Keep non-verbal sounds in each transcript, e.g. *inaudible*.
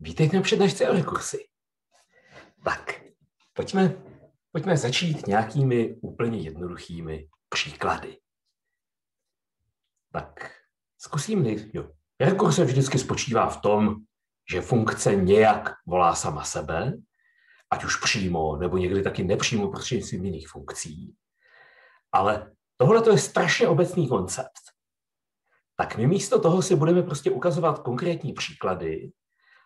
Vítejte na přednášce o rekursi. Tak, pojďme, pojďme začít nějakými úplně jednoduchými příklady. Tak, zkusím nejprve. Jo. Rekurse vždycky spočívá v tom, že funkce nějak volá sama sebe, ať už přímo, nebo někdy taky nepřímo prostřednictvím jiných funkcí. Ale tohle je strašně obecný koncept. Tak my místo toho si budeme prostě ukazovat konkrétní příklady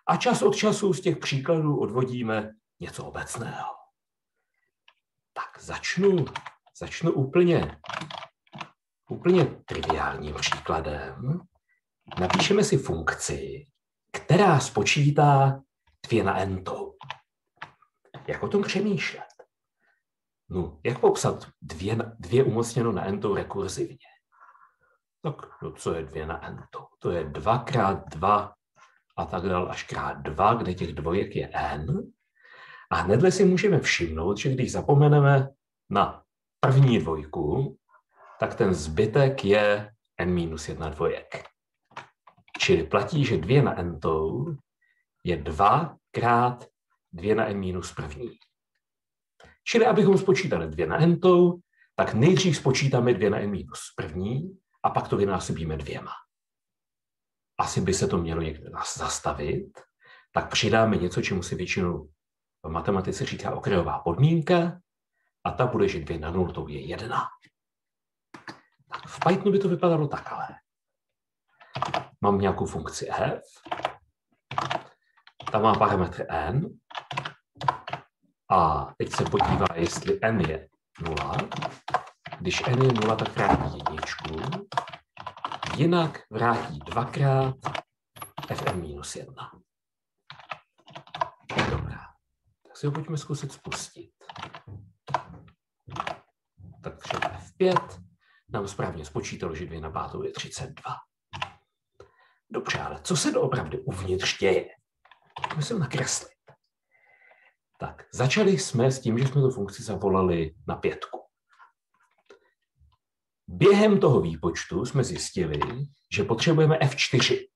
a čas od času z těch příkladů odvodíme něco obecného. Tak začnu, začnu úplně, úplně triviálním příkladem. Napíšeme si funkci, která spočítá dvě na entou. Jak o tom přemýšlet? No, jak popsat dvě, dvě umocněno na entou rekurzivně? Tak no, co je dvě na entou? To je dvakrát dva a tak dál až krát dva, kde těch dvojek je n. A hnedle si můžeme všimnout, že když zapomeneme na první dvojku, tak ten zbytek je n minus jedna dvojek. Čili platí, že 2 na n je 2 krát 2 na n minus první. Čili abychom spočítali 2 na n, tak nejdřív spočítáme 2 na n minus první a pak to vynásobíme dvěma. Asi by se to mělo někde zastavit, tak přidáme něco, čemu se většinou v matematice říká okrajová podmínka a ta bude, že 2 na 0 to je 1. Tak v Pythonu by to vypadalo takhle mám nějakou funkci f, ta má parametr n a teď se podívá, jestli n je 0. Když n je 0, tak vrátí jedničku, jinak vrátí dvakrát fn minus 1. Dobrá, tak si ho pojďme zkusit spustit. Tak třeba F5 nám správně spočítalo, že 2 na 5 je 32. Dobře, ale co se doopravdy uvnitř děje? Musím nakreslit. Tak, začali jsme s tím, že jsme tu funkci zavolali na pětku. Během toho výpočtu jsme zjistili, že potřebujeme F4.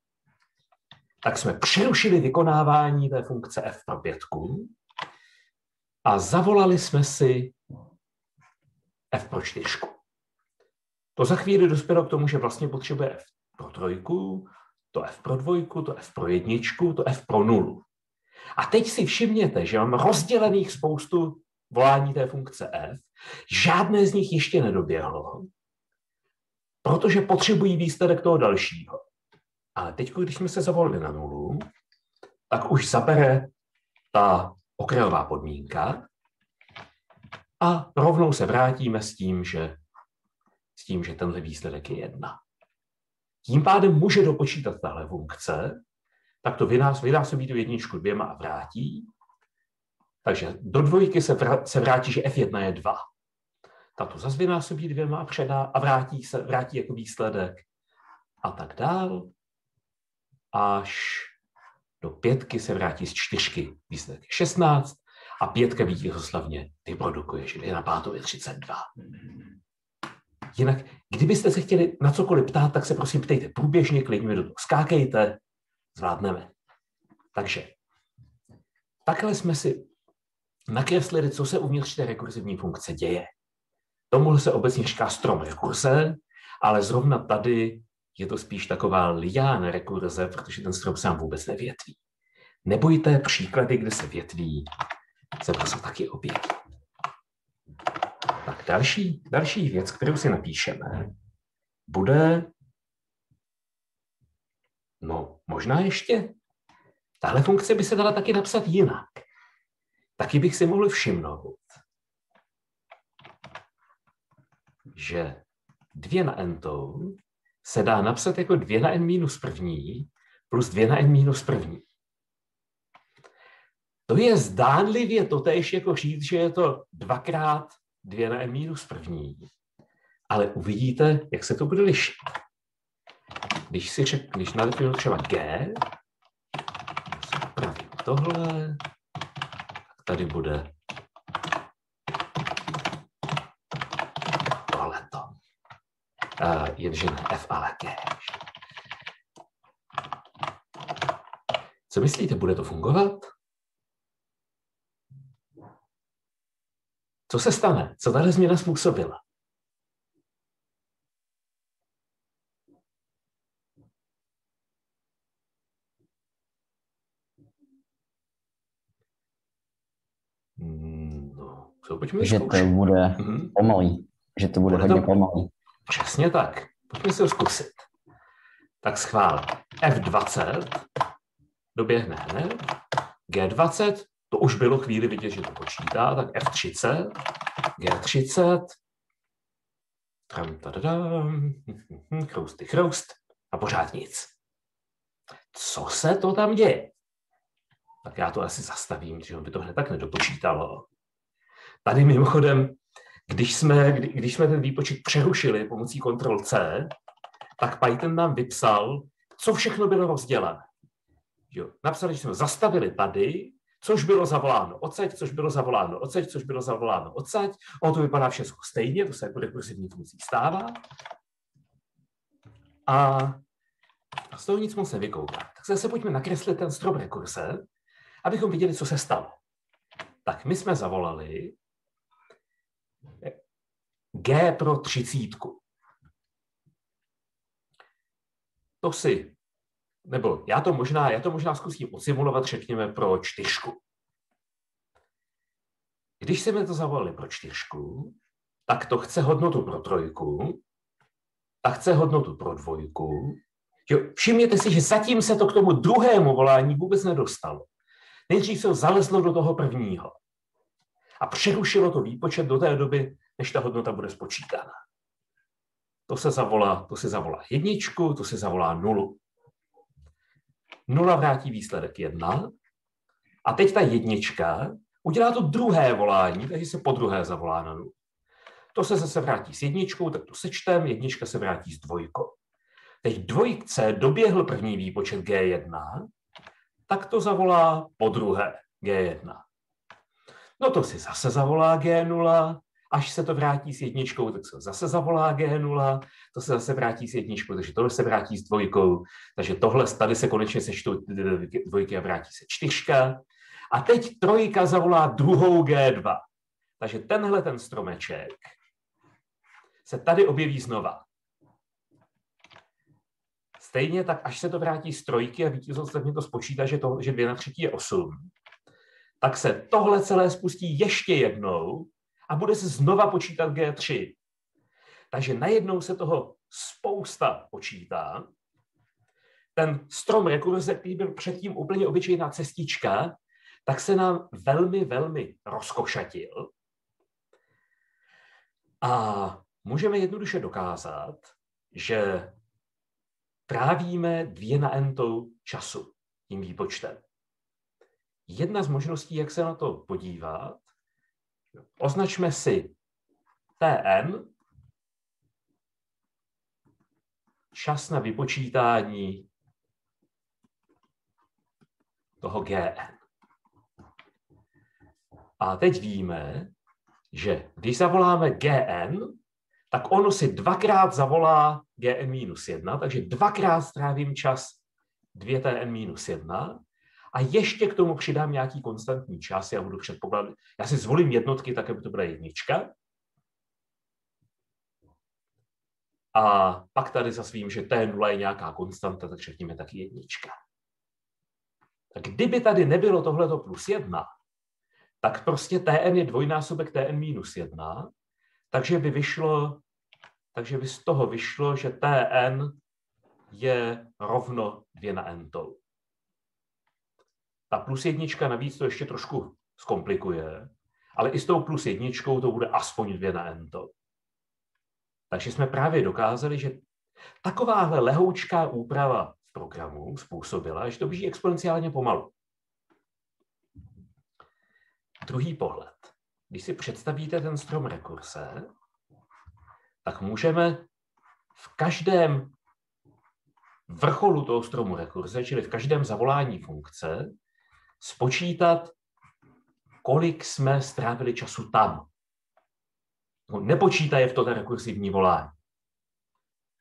Tak jsme přerušili vykonávání té funkce F pro pětku a zavolali jsme si F pro čtyřku. To za chvíli dospělo k tomu, že vlastně potřebuje F pro trojku, to F pro dvojku, to F pro jedničku, to F pro nulu. A teď si všimněte, že mám rozdělených spoustu volání té funkce F, žádné z nich ještě nedoběhlo, protože potřebují výsledek toho dalšího. Ale teď, když jsme se zavolili na nulu, tak už zabere ta okrajová podmínka a rovnou se vrátíme s tím, že, s tím, že tenhle výsledek je jedna tím pádem může dopočítat tahle funkce, tak to vynásobí tu jedničku dvěma a vrátí. Takže do dvojky se, se vrátí, že f1 je 2. Tato zase vynásobí dvěma a předá a vrátí se vrátí jako výsledek a tak dál, až do pětky se vrátí z čtyřky výsledek 16 a pětka vítězoslavně vyprodukuje, že 2 na pátou je 32. Jinak, kdybyste se chtěli na cokoliv ptát, tak se prosím ptejte průběžně, klidně do toho skákejte, zvládneme. Takže takhle jsme si nakreslili, co se uvnitř té rekurzivní funkce děje. Tomu se obecně říká strom rekurze, ale zrovna tady je to spíš taková lián rekurze, protože ten strom sám vůbec nevětví. Nebojte, příklady, kde se větví, se prostě taky objeví. Tak další, další věc, kterou si napíšeme, bude, no možná ještě, tahle funkce by se dala taky napsat jinak. Taky bych si mohl všimnout, že 2 na n se dá napsat jako 2 na n minus první plus 2 na n minus první. To je zdánlivě totéž jako říct, že je to dvakrát 2 na n minus první. Ale uvidíte, jak se to bude lišit. Když si řek, když nadefinu třeba g, tohle, tak tady bude tohleto. Uh, jenže ne f, ale g. Co myslíte, bude to fungovat? Co se stane? Co tahle změna způsobila? Hmm, no, co pojďme že to bude mm-hmm. pomalý. Že to bude, bude hodně to... pomalý. Přesně tak. Pojďme si to zkusit. Tak schvál. F20 doběhne hned. G20, to už bylo chvíli vidět, že to počítá, tak F30, G30, tam, tadadam, *laughs* chrousty, chroust a pořád nic. Co se to tam děje? Tak já to asi zastavím, že by to hned tak nedopočítalo. Tady mimochodem, když jsme, kdy, když jsme ten výpočet přerušili pomocí Ctrl C, tak Python nám vypsal, co všechno bylo rozdělené. Jo. Napsali, že jsme zastavili tady, což bylo zavoláno odsaď, což bylo zavoláno odsaď, což bylo zavoláno odsaď. Ono to vypadá všechno stejně, to se jako rekursivní funkcí stává. A, a z toho nic moc nevykouká. Tak zase pojďme nakreslit ten strom rekurse, abychom viděli, co se stalo. Tak my jsme zavolali G pro třicítku. To si, nebo já to možná, já to možná zkusím osimulovat, řekněme, pro čtyřku. Když jsme to zavolali pro čtyřku, tak to chce hodnotu pro trojku, tak chce hodnotu pro dvojku. Jo, všimněte si, že zatím se to k tomu druhému volání vůbec nedostalo. Nejdřív se zalezlo do toho prvního a přerušilo to výpočet do té doby, než ta hodnota bude spočítána. To se zavolá, to se zavolá jedničku, to se zavolá nulu. Nula vrátí výsledek jedna a teď ta jednička udělá to druhé volání, takže se po druhé zavolá na nulu. To se zase vrátí s jedničkou, tak to sečtem, jednička se vrátí s dvojkou. Teď dvojce doběhl první výpočet G1, tak to zavolá po druhé G1. No to si zase zavolá G0, až se to vrátí s jedničkou, tak se zase zavolá G0, to se zase vrátí s jedničkou, takže tohle se vrátí s dvojkou, takže tohle tady se konečně sečtou dvojky a vrátí se čtyřka. A teď trojka zavolá druhou G2. Takže tenhle ten stromeček se tady objeví znova. Stejně tak, až se to vrátí z trojky a vítězoství mě to spočítá, že, to, že dvě na třetí je 8, tak se tohle celé spustí ještě jednou a bude se znova počítat G3. Takže najednou se toho spousta počítá. Ten strom rekurze, který byl předtím úplně obyčejná cestička, tak se nám velmi, velmi rozkošatil. A můžeme jednoduše dokázat, že trávíme dvě na n času tím výpočtem. Jedna z možností, jak se na to podívat, označme si Tn, čas na vypočítání toho Gn. A teď víme, že když zavoláme Gn, tak ono si dvakrát zavolá Gn-1, takže dvakrát strávím čas 2Tn-1 a ještě k tomu přidám nějaký konstantní čas, já budu předpokládat, já si zvolím jednotky, tak aby to byla jednička. A pak tady zase vím, že T0 je nějaká konstanta, tak řekněme taky jednička. Tak kdyby tady nebylo tohleto plus jedna, tak prostě Tn je dvojnásobek Tn minus jedna, takže by vyšlo, takže by z toho vyšlo, že Tn je rovno 2 na n tou. Ta plus jednička navíc to ještě trošku zkomplikuje, ale i s tou plus jedničkou to bude aspoň 2 na n to. Takže jsme právě dokázali, že takováhle lehoučká úprava v programu způsobila, že to běží exponenciálně pomalu. Druhý pohled. Když si představíte ten strom rekurse, tak můžeme v každém vrcholu toho stromu rekurze, čili v každém zavolání funkce, spočítat, kolik jsme strávili času tam. No, nepočítaje v to rekursivní volání.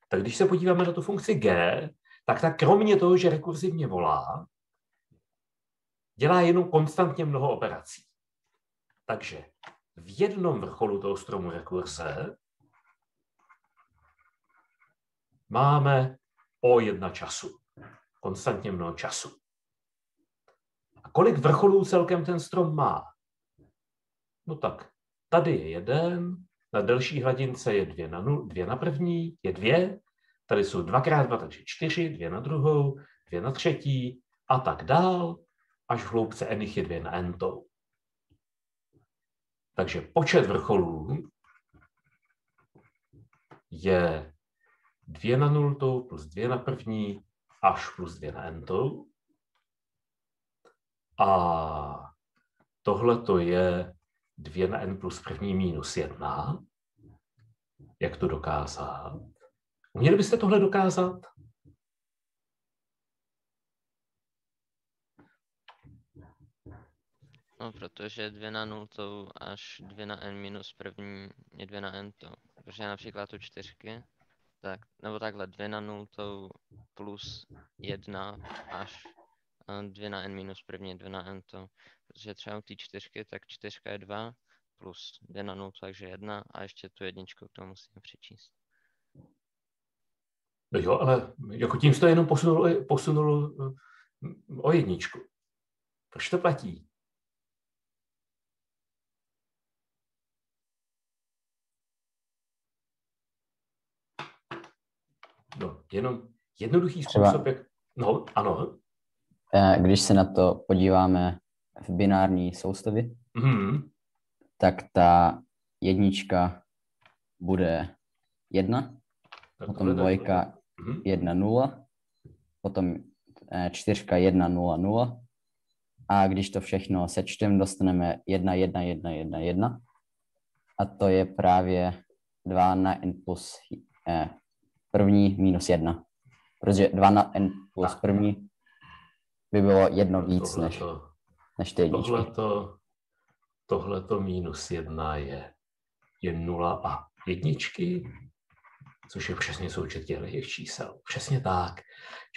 Tak když se podíváme na tu funkci g, tak ta kromě toho, že rekursivně volá, dělá jenom konstantně mnoho operací. Takže v jednom vrcholu toho stromu rekurze máme o jedna času. Konstantně mnoho času. Kolik vrcholů celkem ten strom má? No tak, tady je jeden, na delší hladince je dvě na, nul, dvě na první, je dvě, tady jsou dvakrát dva, takže čtyři, dvě na druhou, dvě na třetí a tak dál, až v hloubce n je dvě na n tou. Takže počet vrcholů je 2 na nultou plus 2 na první až plus 2 na entou. A tohle to je 2 na n plus první minus 1. Jak to dokázat? Uměli byste tohle dokázat? No, protože 2 na nultou až 2 na n minus první je 2 na n to. Protože například u čtyřky, tak, nebo takhle 2 na nultou plus 1 až 2 na n minus první je 2 na n to. Protože třeba u té čtyřky, tak čtyřka je 2 plus 2 na nultou, takže 1 a ještě tu jedničku k tomu musíme přečíst. No jo, ale jako tím jste jenom posunul, posunul eh, o jedničku. Proč to platí? No, jenom jednoduchý způsob, jak... No, ano. Eh, když se na to podíváme v binární soustavě, mm-hmm. tak ta jednička bude jedna, tak potom dvojka mm-hmm. jedna nula, potom eh, čtyřka jedna nula nula a když to všechno sečtem, dostaneme jedna jedna jedna jedna jedna a to je právě 2 na n plus eh, první minus jedna. Protože 2 na n plus první by bylo jedno víc tohleto, než, než ty jedničky. Tohleto, tohleto minus jedna je, je nula a jedničky, což je přesně součet těch čísel. Přesně tak.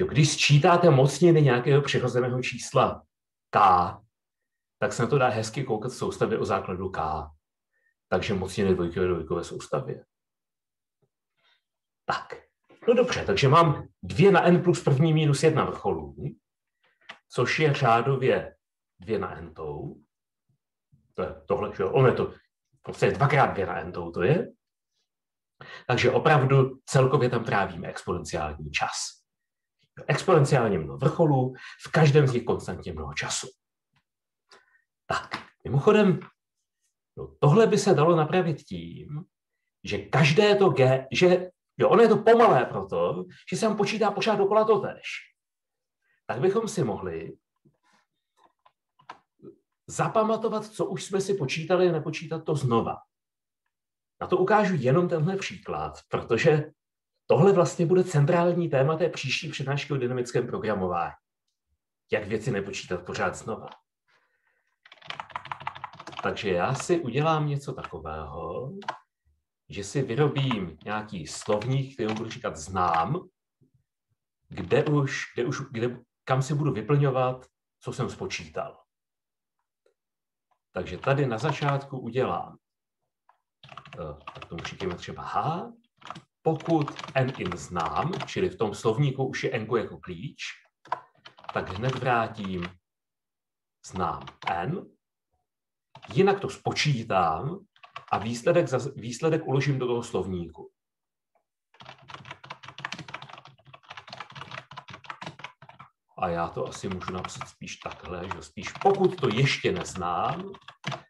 Jo, když sčítáte mocniny nějakého přirozeného čísla k, tak se na to dá hezky koukat v soustavě o základu k. Takže mocniny dvojkové dvojkové soustavě. Tak, No dobře, takže mám 2 na n plus první minus 1 vrcholů, což je řádově 2 na n tou. To je tohle, že? Ono je to prostě dvakrát 2 na n tou, to je. Takže opravdu celkově tam trávíme exponenciální čas. Exponenciálně mnoho vrcholů, v každém z nich konstantně mnoho času. Tak, mimochodem, no, tohle by se dalo napravit tím, že každé to G, že Jo, ono je to pomalé proto, že se tam počítá pořád dokola to tež. Tak bychom si mohli zapamatovat, co už jsme si počítali, a nepočítat to znova. Na to ukážu jenom tenhle příklad, protože tohle vlastně bude centrální téma té příští přednášky o dynamickém programování. Jak věci nepočítat pořád znova. Takže já si udělám něco takového, že si vyrobím nějaký slovník, který budu říkat znám, kde už, kde už, kde, kam si budu vyplňovat, co jsem spočítal. Takže tady na začátku udělám, eh, tak tomu říkáme třeba H, pokud n in znám, čili v tom slovníku už je n jako klíč, tak hned vrátím znám n, jinak to spočítám a výsledek, výsledek uložím do toho slovníku. A já to asi můžu napsat spíš takhle, že spíš pokud to ještě neznám,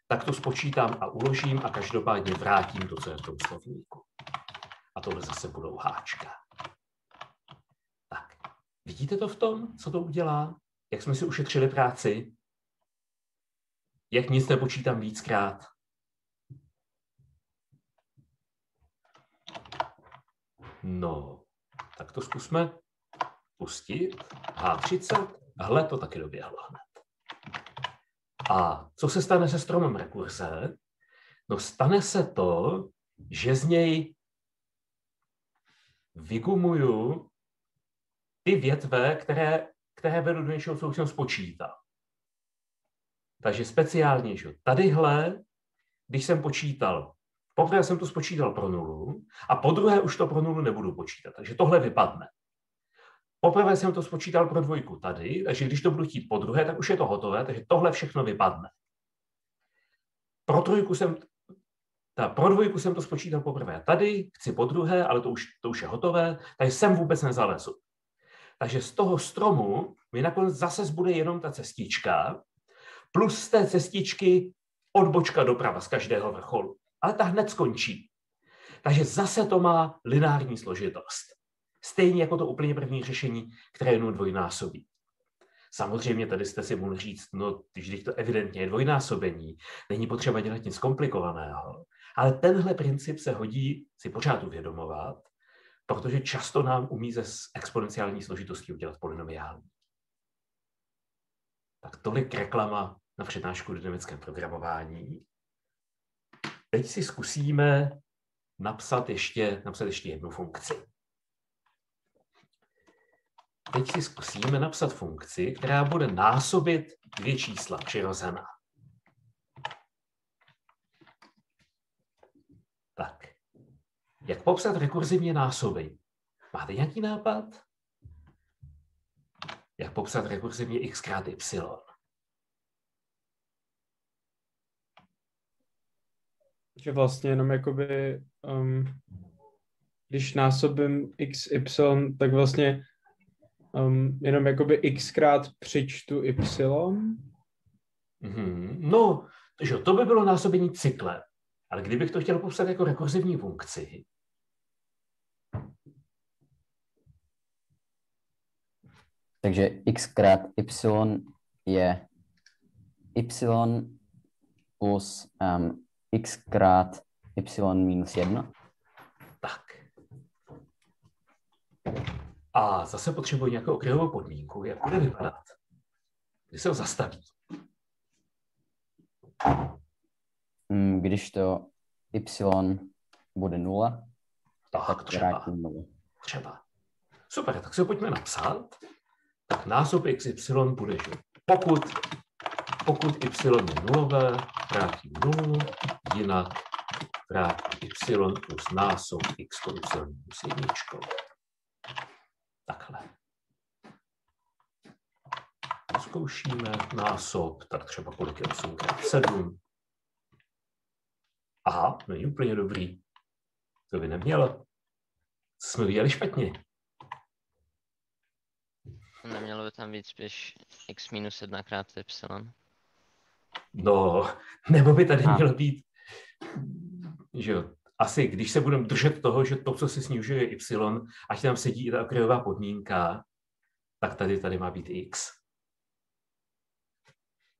tak to spočítám a uložím a každopádně vrátím to, co je v tom slovníku. A tohle zase budou háčka. Tak, vidíte to v tom, co to udělá? Jak jsme si ušetřili práci? Jak nic nepočítám víckrát? No, tak to zkusme pustit. H30, hle, to taky doběhlo hned. A co se stane se stromem rekurze? No stane se to, že z něj vygumuju ty větve, které, které vedu do něčeho, co už jsem spočítal. Takže speciálně, že tadyhle, když jsem počítal, poprvé jsem to spočítal pro nulu a po druhé už to pro nulu nebudu počítat, takže tohle vypadne. Poprvé jsem to spočítal pro dvojku tady, takže když to budu chtít po druhé, tak už je to hotové, takže tohle všechno vypadne. Pro trojku jsem, ta, pro dvojku jsem to spočítal poprvé tady, chci po druhé, ale to už, to už je hotové, takže jsem vůbec nezalezu. Takže z toho stromu mi nakonec zase zbude jenom ta cestička, plus z té cestičky odbočka doprava z každého vrcholu. Ale ta hned skončí. Takže zase to má lineární složitost. Stejně jako to úplně první řešení, které jenom dvojnásobí. Samozřejmě tady jste si mohli říct, no když to evidentně je dvojnásobení, není potřeba dělat nic komplikovaného. Ale tenhle princip se hodí si pořád uvědomovat, protože často nám umí ze exponenciální složitosti udělat polynomiální. Tak tolik reklama na přednášku dynamickém programování. Teď si zkusíme napsat ještě, napsat ještě jednu funkci. Teď si zkusíme napsat funkci, která bude násobit dvě čísla přirozená. Tak. Jak popsat rekurzivně násobení? Máte nějaký nápad? Jak popsat rekurzivně x krát y? Že vlastně jenom jakoby, um, když násobím x, y, tak vlastně um, jenom jakoby xkrát přičtu y. Mm-hmm. No, že to by bylo násobení cyklem. Ale kdybych to chtěl popsat jako rekurzivní funkci, Takže x krát y je y plus um, x krát y minus 1. Tak. A zase potřebuji nějakou okrajovou podmínku, jak bude vypadat. Kdy se ho zastaví? Mm, když to y bude nula, tak, tak třeba. Nulu. Třeba. Super, tak si ho pojďme napsat. Tak násob xy bude, že pokud, pokud y je nulové, vrátím nulu, jinak vrátím y plus násob x y minus jedničkou. Takhle. Zkoušíme násob, tak třeba kolik je 8 x 7. Aha, není úplně dobrý. To by nemělo. Jsme viděli špatně. Nemělo by tam být spíš x minus 1 krát y. No, nebo by tady mělo být, že jo, asi když se budeme držet toho, že to, co se snižuje y, ať tam sedí i ta okrajová podmínka, tak tady, tady má být x.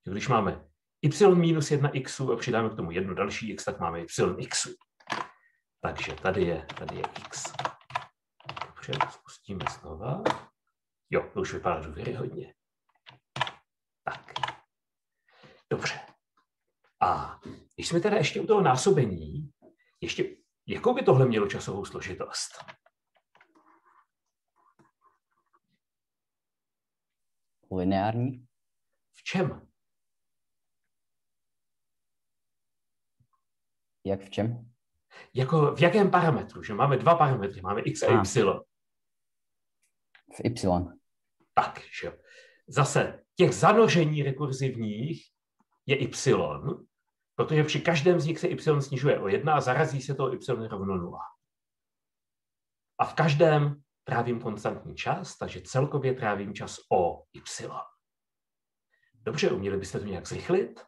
Když máme y minus 1 x a přidáme k tomu jednu další x, tak máme y x. Takže tady je, tady je x. Dobře, spustíme znova. Jo, to už vypadá důvěryhodně. Tak. Dobře. A když jsme teda ještě u toho násobení, ještě, jakou by tohle mělo časovou složitost? Lineární. V čem? Jak v čem? Jako v jakém parametru? Že máme dva parametry, máme x a, a. y. V y. Tak, že Zase těch zanožení rekurzivních je y, protože při každém z nich se y snižuje o 1 a zarazí se to y rovno 0. A v každém trávím konstantní čas, takže celkově trávím čas o y. Dobře, uměli byste to nějak zrychlit?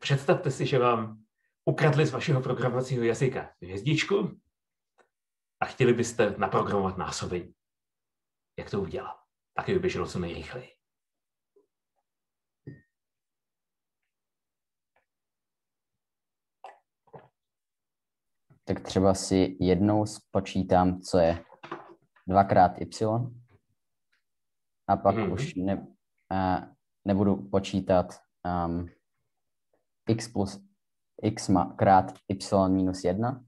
Představte si, že vám ukradli z vašeho programovacího jazyka hvězdičku a chtěli byste naprogramovat násobení. Jak to udělat? Taky by běželo co nejrychleji. Tak třeba si jednou spočítám, co je dvakrát y a pak mm-hmm. už ne, uh, nebudu počítat um, x plus x krát y minus 1,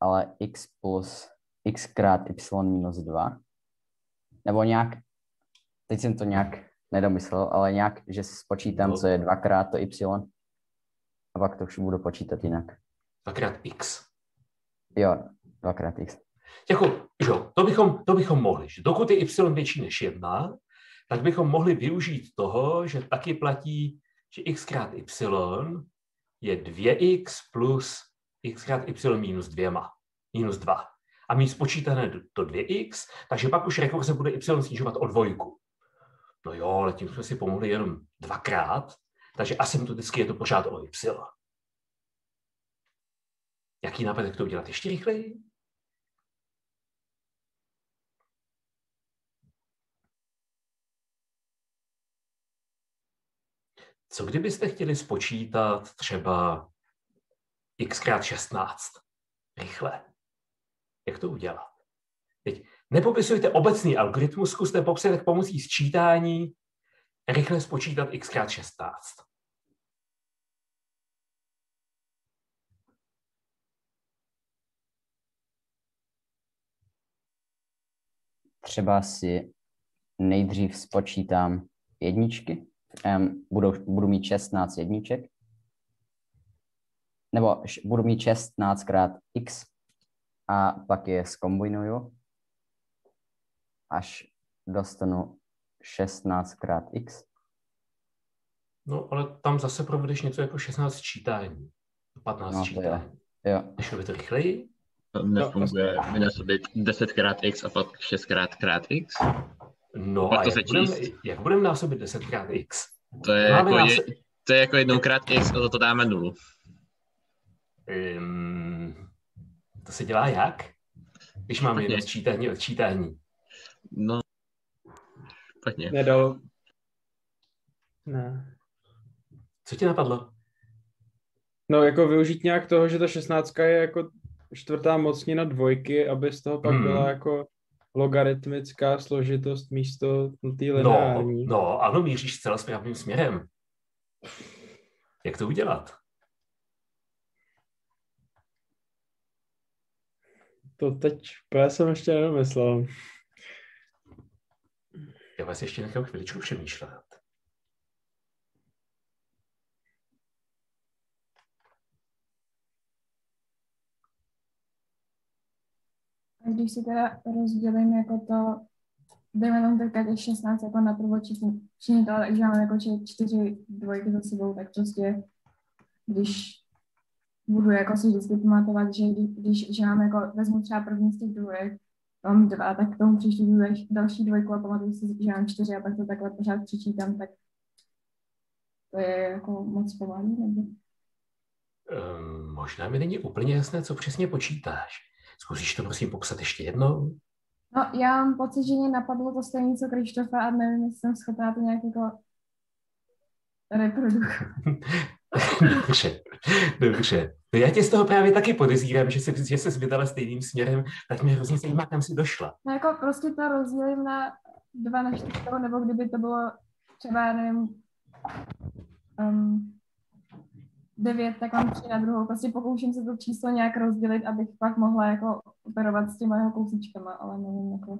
ale x plus x krát y minus 2, nebo nějak teď jsem to nějak nedomyslel, ale nějak, že si spočítám, no. co je dvakrát to y a pak to už budu počítat jinak. Dvakrát x. Jo, dvakrát x. Jako, jo, to bychom, to bychom mohli. Že dokud je y větší než jedna, tak bychom mohli využít toho, že taky platí, že x krát y je 2x plus x krát y minus dvěma, minus 2. A mít spočítané to 2x, takže pak už rekurze bude y snižovat o dvojku. No jo, ale tím jsme si pomohli jenom dvakrát, takže asymptoticky je to pořád o y. Jaký nápad, jak to udělat ještě rychleji? Co kdybyste chtěli spočítat třeba x krát 16 rychle? Jak to udělat? Teď nepopisujte obecný algoritmus, zkuste popsat, jak pomocí sčítání rychle spočítat x krát 16. Třeba si nejdřív spočítám jedničky, um, budu, budu mít 16 jedniček, nebo budu mít 16 krát x a pak je zkombinuju, až dostanu 16 krát x. No, ale tam zase provedeš něco jako 16 čítání. 15 no, čítání. Jo. Nešlo by to rychleji? To nefunguje vynásobit 10 krát x a pak 6 krát krát x? No pak a jak budeme, jak budeme násobit 10 krát x? To je, jako, násob... je, to je jako jednou krát x a to, to dáme nulu. Um, to se dělá jak? Když máme jedno sčítání odčítání. No, špatně. Nedal. Ne. Co ti napadlo? No, jako využít nějak toho, že ta šestnáctka je jako čtvrtá mocnina dvojky, aby z toho pak hmm. byla jako logaritmická složitost místo té no, lineární. No, no, ano, míříš zcela správným směrem. Jak to udělat? To teď já jsem ještě nedomyslel. Já vás ještě nechám chviličku přemýšlet. Když si teda rozdělím jako to, dejme tam teďka těch 16 jako na prvočinitel, takže mám jako čtyři dvojky za sebou, tak prostě když budu jako si vždycky pamatovat, že když, že mám jako, vezmu třeba první z těch dvojek, mám dva, tak k tomu příště další dvojku a pamatuju si, že mám čtyři a pak to takhle pořád přičítám, tak to je jako moc pomalý, nebo? Um, možná mi není úplně jasné, co přesně počítáš. Zkusíš to prosím popsat ještě jednou? No, já mám pocit, že mě napadlo to stejné, co Krištofa a nevím, jestli jsem schopná to nějak jako reprodukovat. *laughs* dobře, dobře. No já tě z toho právě taky podezírám, že se, že se vydala stejným směrem, tak mě hrozně zajímá, kam si došla. No jako prostě to rozdělím na dva na čtyřkou, nebo kdyby to bylo třeba, nevím, um, devět, tak mám tři na druhou. Prostě pokouším se to číslo nějak rozdělit, abych pak mohla jako operovat s těma jeho kousíčkama, ale nevím, jako...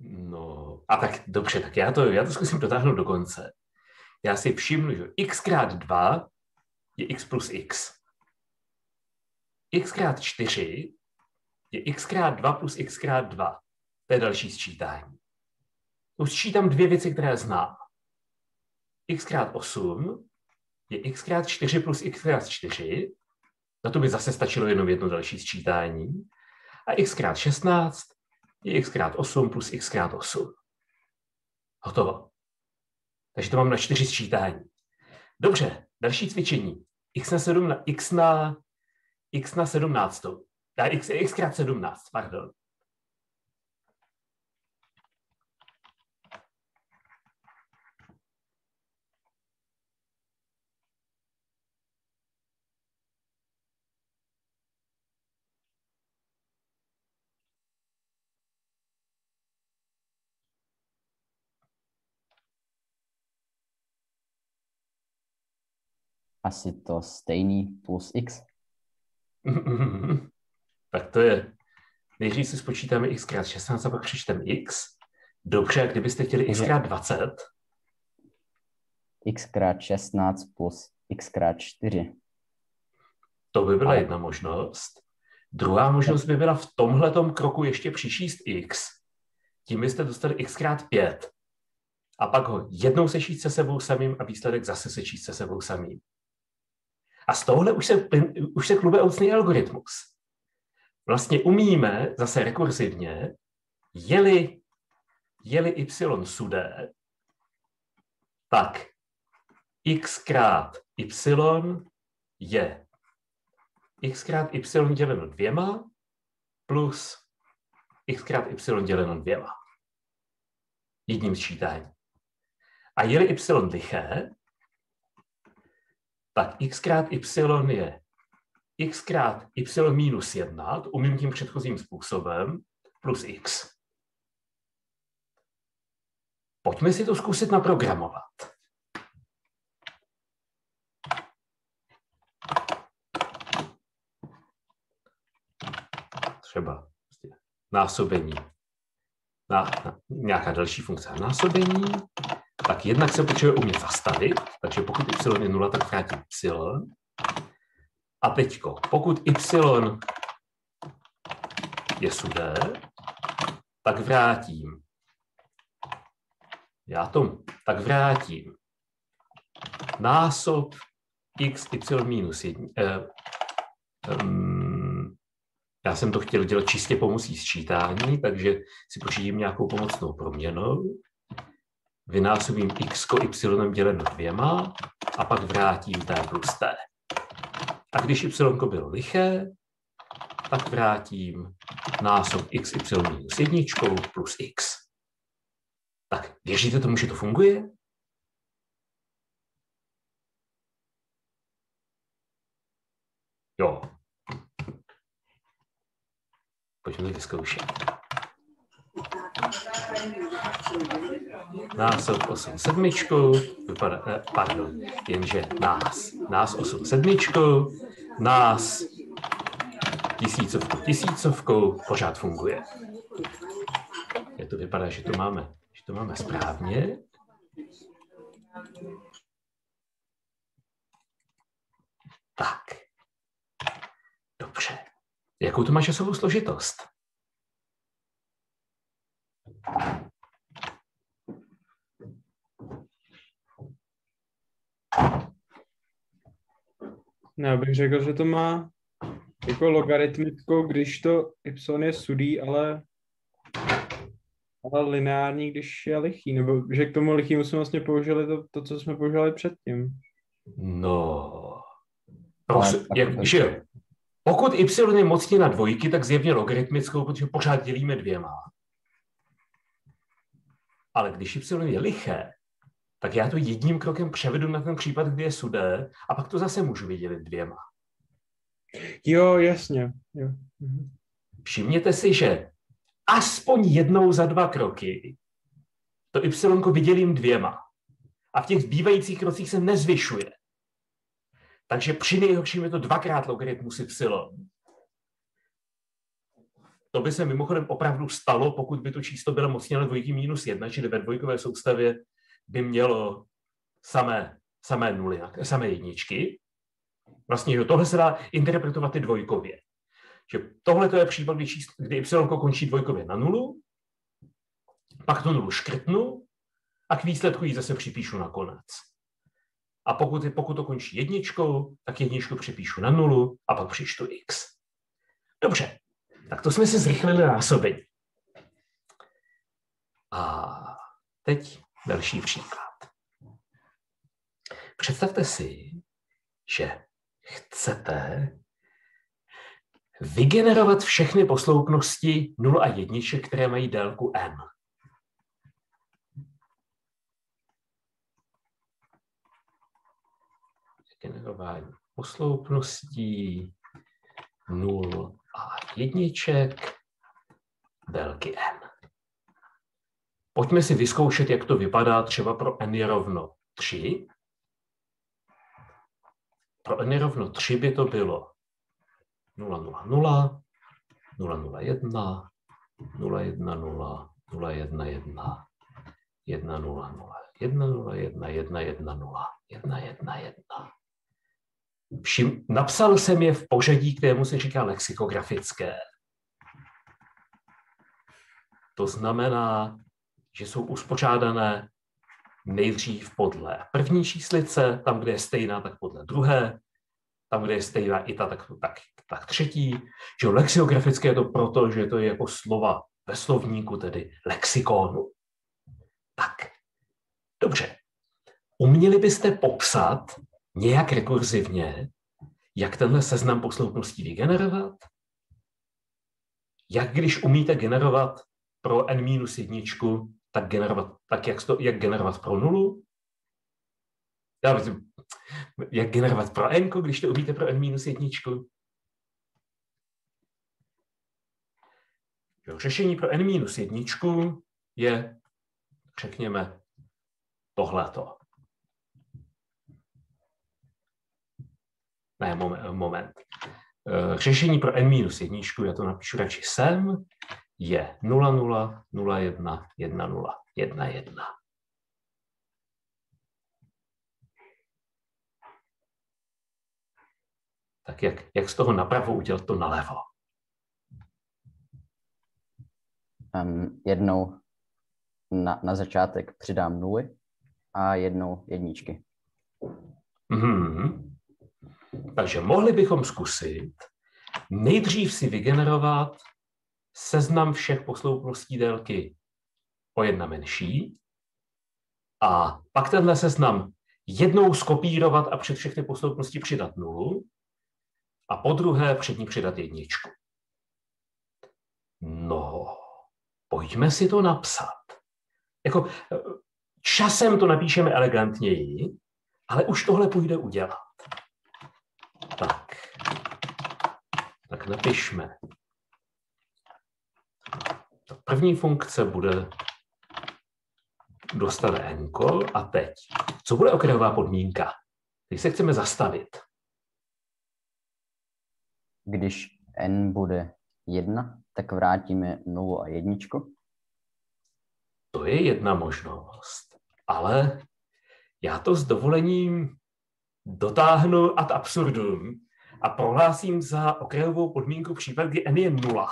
No, a tak dobře, tak já to, já to zkusím dotáhnout do konce. Já si všimnu, že x krát 2 je x plus x. x krát 4 je x krát 2 plus x krát 2. To je další sčítání. Už sčítám dvě věci, které znám. x krát 8 je x krát 4 plus x krát 4. Na to by zase stačilo jenom jedno další sčítání. A x krát 16 je x krát 8 plus x krát 8. Hotovo. Takže to mám na 4 sčítání. Dobře, další cvičení. x na 7 na x na, x na 17. x, x krát 17, pardon. Asi to stejný plus x. *laughs* tak to je, nejdřív si spočítáme x krát 16 a pak přičteme x. Dobře, kdybyste chtěli x krát 20? x krát 16 plus x krát 4. To by byla Ale... jedna možnost. Druhá možnost by byla v tomhletom kroku ještě přičíst x. Tím byste dostali x krát 5. A pak ho jednou sečíst se sebou samým a výsledek zase sečíst se sebou samým. A z tohohle už se, už se klube oucný algoritmus. Vlastně umíme zase rekursivně, jeli, jeli y sudé, tak x krát y je x krát y děleno dvěma plus x krát y děleno dvěma. Jedním sčítání. A je-li y liché, tak x krát y je x krát y minus 1, to umím tím předchozím způsobem, plus x. Pojďme si to zkusit naprogramovat. Třeba prostě násobení. Na, na, nějaká další funkce násobení, tak jednak se potřebuje umět zastavit, takže pokud y je 0, tak vrátím y. A teďko, pokud y je sudé, tak vrátím. Já tomu, tak vrátím násob x, y minus 1. Eh, um, já jsem to chtěl dělat čistě pomocí sčítání, takže si počítím nějakou pomocnou proměnou. Vynásobím x y děleno dvěma a pak vrátím t plus t. A když y bylo liché, tak vrátím násob x y minus jedničkou plus x. Tak věříte tomu, že to funguje? Jo. Pojďme to vyzkoušet. Násob 8 sedmičku, vypadá, eh, pardon, jenže nás. Nás 8 sedmičku, nás tisícovku tisícovkou, pořád funguje. Je to vypadá, že to máme, že to máme správně. Tak. Dobře. Jakou to má časovou složitost? Já bych řekl, že to má jako logaritmickou, když to y je sudý, ale, ale lineární, když je lichý. Nebo že k tomu lichýmu jsme vlastně použili to, to co jsme použili předtím. No, prosím, jak, že pokud y je mocně na dvojky, tak zjevně logaritmickou, protože pořád dělíme dvěma. Ale když y je liché, tak já to jedním krokem převedu na ten případ, kdy je sudé a pak to zase můžu vydělit dvěma. Jo, jasně. Jo. Mhm. Všimněte si, že aspoň jednou za dva kroky to y vydělím dvěma. A v těch zbývajících krocích se nezvyšuje. Takže při nejhorším je to dvakrát logaritmus y. To by se mimochodem opravdu stalo, pokud by to číslo bylo mocně na dvojky minus jedna, čili ve dvojkové soustavě by mělo samé, samé nuly, samé jedničky. Vlastně jo, tohle se dá interpretovat i dvojkově. Že tohle to je případ, kdy, číslo, kdy y končí dvojkově na nulu, pak tu nulu škrtnu a k výsledku ji zase připíšu na konec. A pokud, pokud to končí jedničkou, tak jedničku připíšu na nulu a pak přičtu x. Dobře, to jsme si zrychlili násobení. A teď další příklad. Představte si, že chcete vygenerovat všechny posloupnosti 0 a jedniček, které mají délku m. Generování posloupností 0 a jedniček délky n. Pojďme si vyzkoušet, jak to vypadá třeba pro n je rovno 3. Pro n je rovno 3 by to bylo 0, 0, 0, 0, 0, 1, 0, 1, 0, 0, 1, 1, 1, 0, 0, 1, 0, 1, 1, 1, 0, 1, 1, 1. Všim, napsal jsem je v pořadí, kterému se říká lexikografické. To znamená, že jsou uspořádané nejdřív podle první číslice, tam, kde je stejná, tak podle druhé, tam, kde je stejná i ta, tak, tak, tak třetí. Že lexikografické je to proto, že to je jako slova ve slovníku, tedy lexikonu. Tak, dobře. Uměli byste popsat nějak rekurzivně, jak tenhle seznam posloupností vygenerovat? Jak když umíte generovat pro n minus jedničku, tak generovat, tak jak, to, jak generovat pro nulu? Já jak generovat pro n, když to umíte pro n minus jedničku? Řešení pro n minus jedničku je, řekněme, tohleto. Ne, moment. moment. Eh, řešení pro n minus jedničku, já to napíšu radši sem, je 0, 0, 0, 1, 1, 0, 1, 1. Tak jak, jak z toho napravo udělat to nalevo? Um, jednou na, na začátek přidám nuly a jednou jedničky. Mm-hmm. Takže mohli bychom zkusit nejdřív si vygenerovat seznam všech posloupností délky o jedna menší a pak tenhle seznam jednou skopírovat a před všechny posloupnosti přidat nulu a po druhé před ní přidat jedničku. No, pojďme si to napsat. Jako, časem to napíšeme elegantněji, ale už tohle půjde udělat. Tak, tak napišme ta první funkce bude dostat n a teď. Co bude okrajová podmínka? Když se chceme zastavit. Když n bude 1, tak vrátíme 0 a jedničku. To je jedna možnost, ale já to s dovolením dotáhnu ad absurdum a prohlásím za okrajovou podmínku případ, kdy n je 0.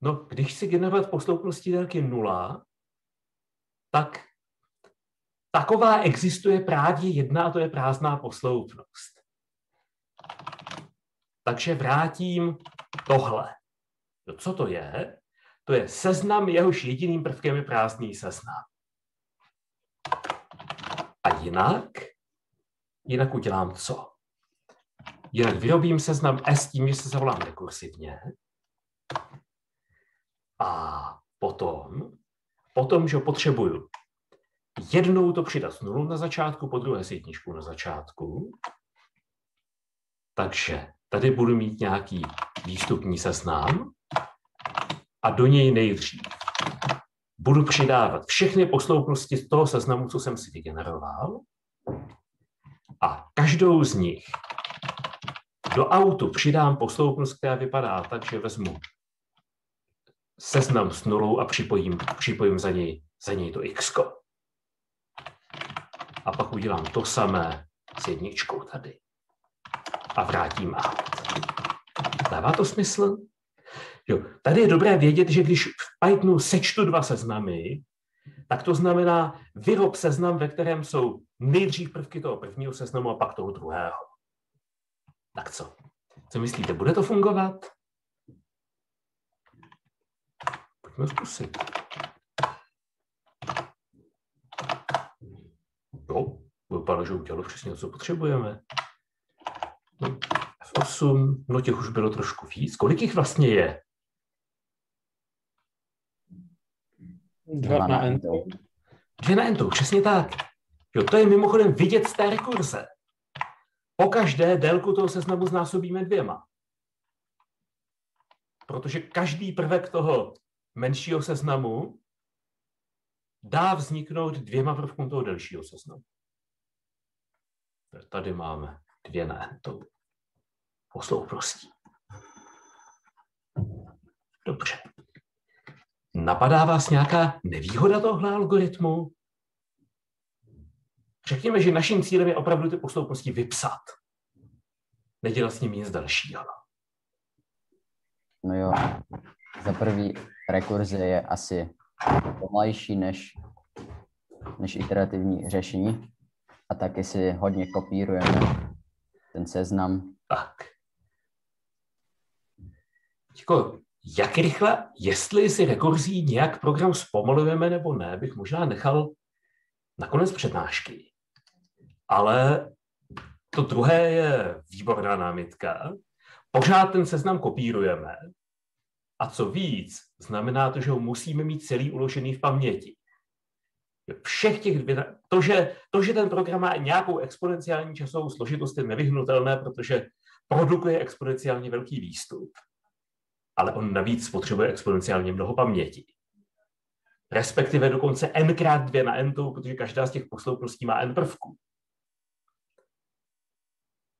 No, když si generovat posloupnosti délky nula, tak taková existuje právě jedna a to je prázdná posloupnost. Takže vrátím tohle. No, co to je? To je seznam, jehož jediným prvkem je prázdný seznam. A jinak, jinak udělám co? Jinak vyrobím seznam S tím, že se zavolám rekursivně a potom, potom, že potřebuju jednou to přidat nulu na začátku, po druhé s na začátku. Takže tady budu mít nějaký výstupní seznam a do něj nejdřív budu přidávat všechny posloupnosti z toho seznamu, co jsem si vygeneroval a každou z nich do autu přidám posloupnost, která vypadá tak, že vezmu seznam s nulou a připojím, připojím za něj, za něj to x. A pak udělám to samé s jedničkou tady. A vrátím out. Dává to smysl? Jo. Tady je dobré vědět, že když v Pythonu sečtu dva seznamy, tak to znamená vyrob seznam, ve kterém jsou nejdřív prvky toho prvního seznamu a pak toho druhého. Tak co? Co myslíte, bude to fungovat? Pojďme zkusit. Jo, vypadá, že udělalo přesně, co potřebujeme. No, F8, no těch už bylo trošku víc. Kolik jich vlastně je? Dva na ento. Dvě na ento, přesně tak. Jo, to je mimochodem vidět z té rekurze. Po každé délku toho seznamu znásobíme dvěma. Protože každý prvek toho menšího seznamu dá vzniknout dvěma prvkům toho delšího seznamu. Tady máme dvě na entou. Posloupností. Dobře. Napadá vás nějaká nevýhoda tohle algoritmu? Řekněme, že naším cílem je opravdu ty posloupnosti vypsat. Nedělat s nimi nic dalšího. No jo, za prvý rekurze je asi pomalejší než, než iterativní řešení a taky si hodně kopírujeme ten seznam. Tak. Jako, jak rychle, jestli si rekurzí nějak program zpomalujeme nebo ne, bych možná nechal na konec přednášky. Ale to druhé je výborná námitka. Pořád ten seznam kopírujeme. A co víc, znamená to, že ho musíme mít celý uložený v paměti. Všech těch dvě, to, že, to, že ten program má nějakou exponenciální časovou složitost, je nevyhnutelné, protože produkuje exponenciálně velký výstup. Ale on navíc potřebuje exponenciálně mnoho paměti. Respektive dokonce n krát dvě na n, protože každá z těch posloupností má n prvků.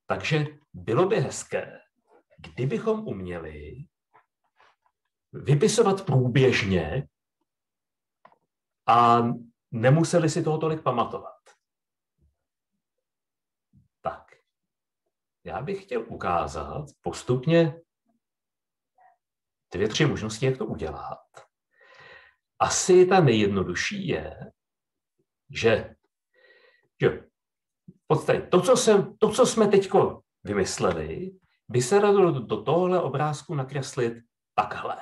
Takže bylo by hezké, kdybychom uměli vypisovat průběžně a nemuseli si toho tolik pamatovat. Tak, já bych chtěl ukázat postupně dvě, tři možnosti, jak to udělat. Asi ta nejjednodušší je, že, že v podstatě to, co, jsem, to, co jsme teď vymysleli, by se dalo do tohle obrázku nakreslit takhle.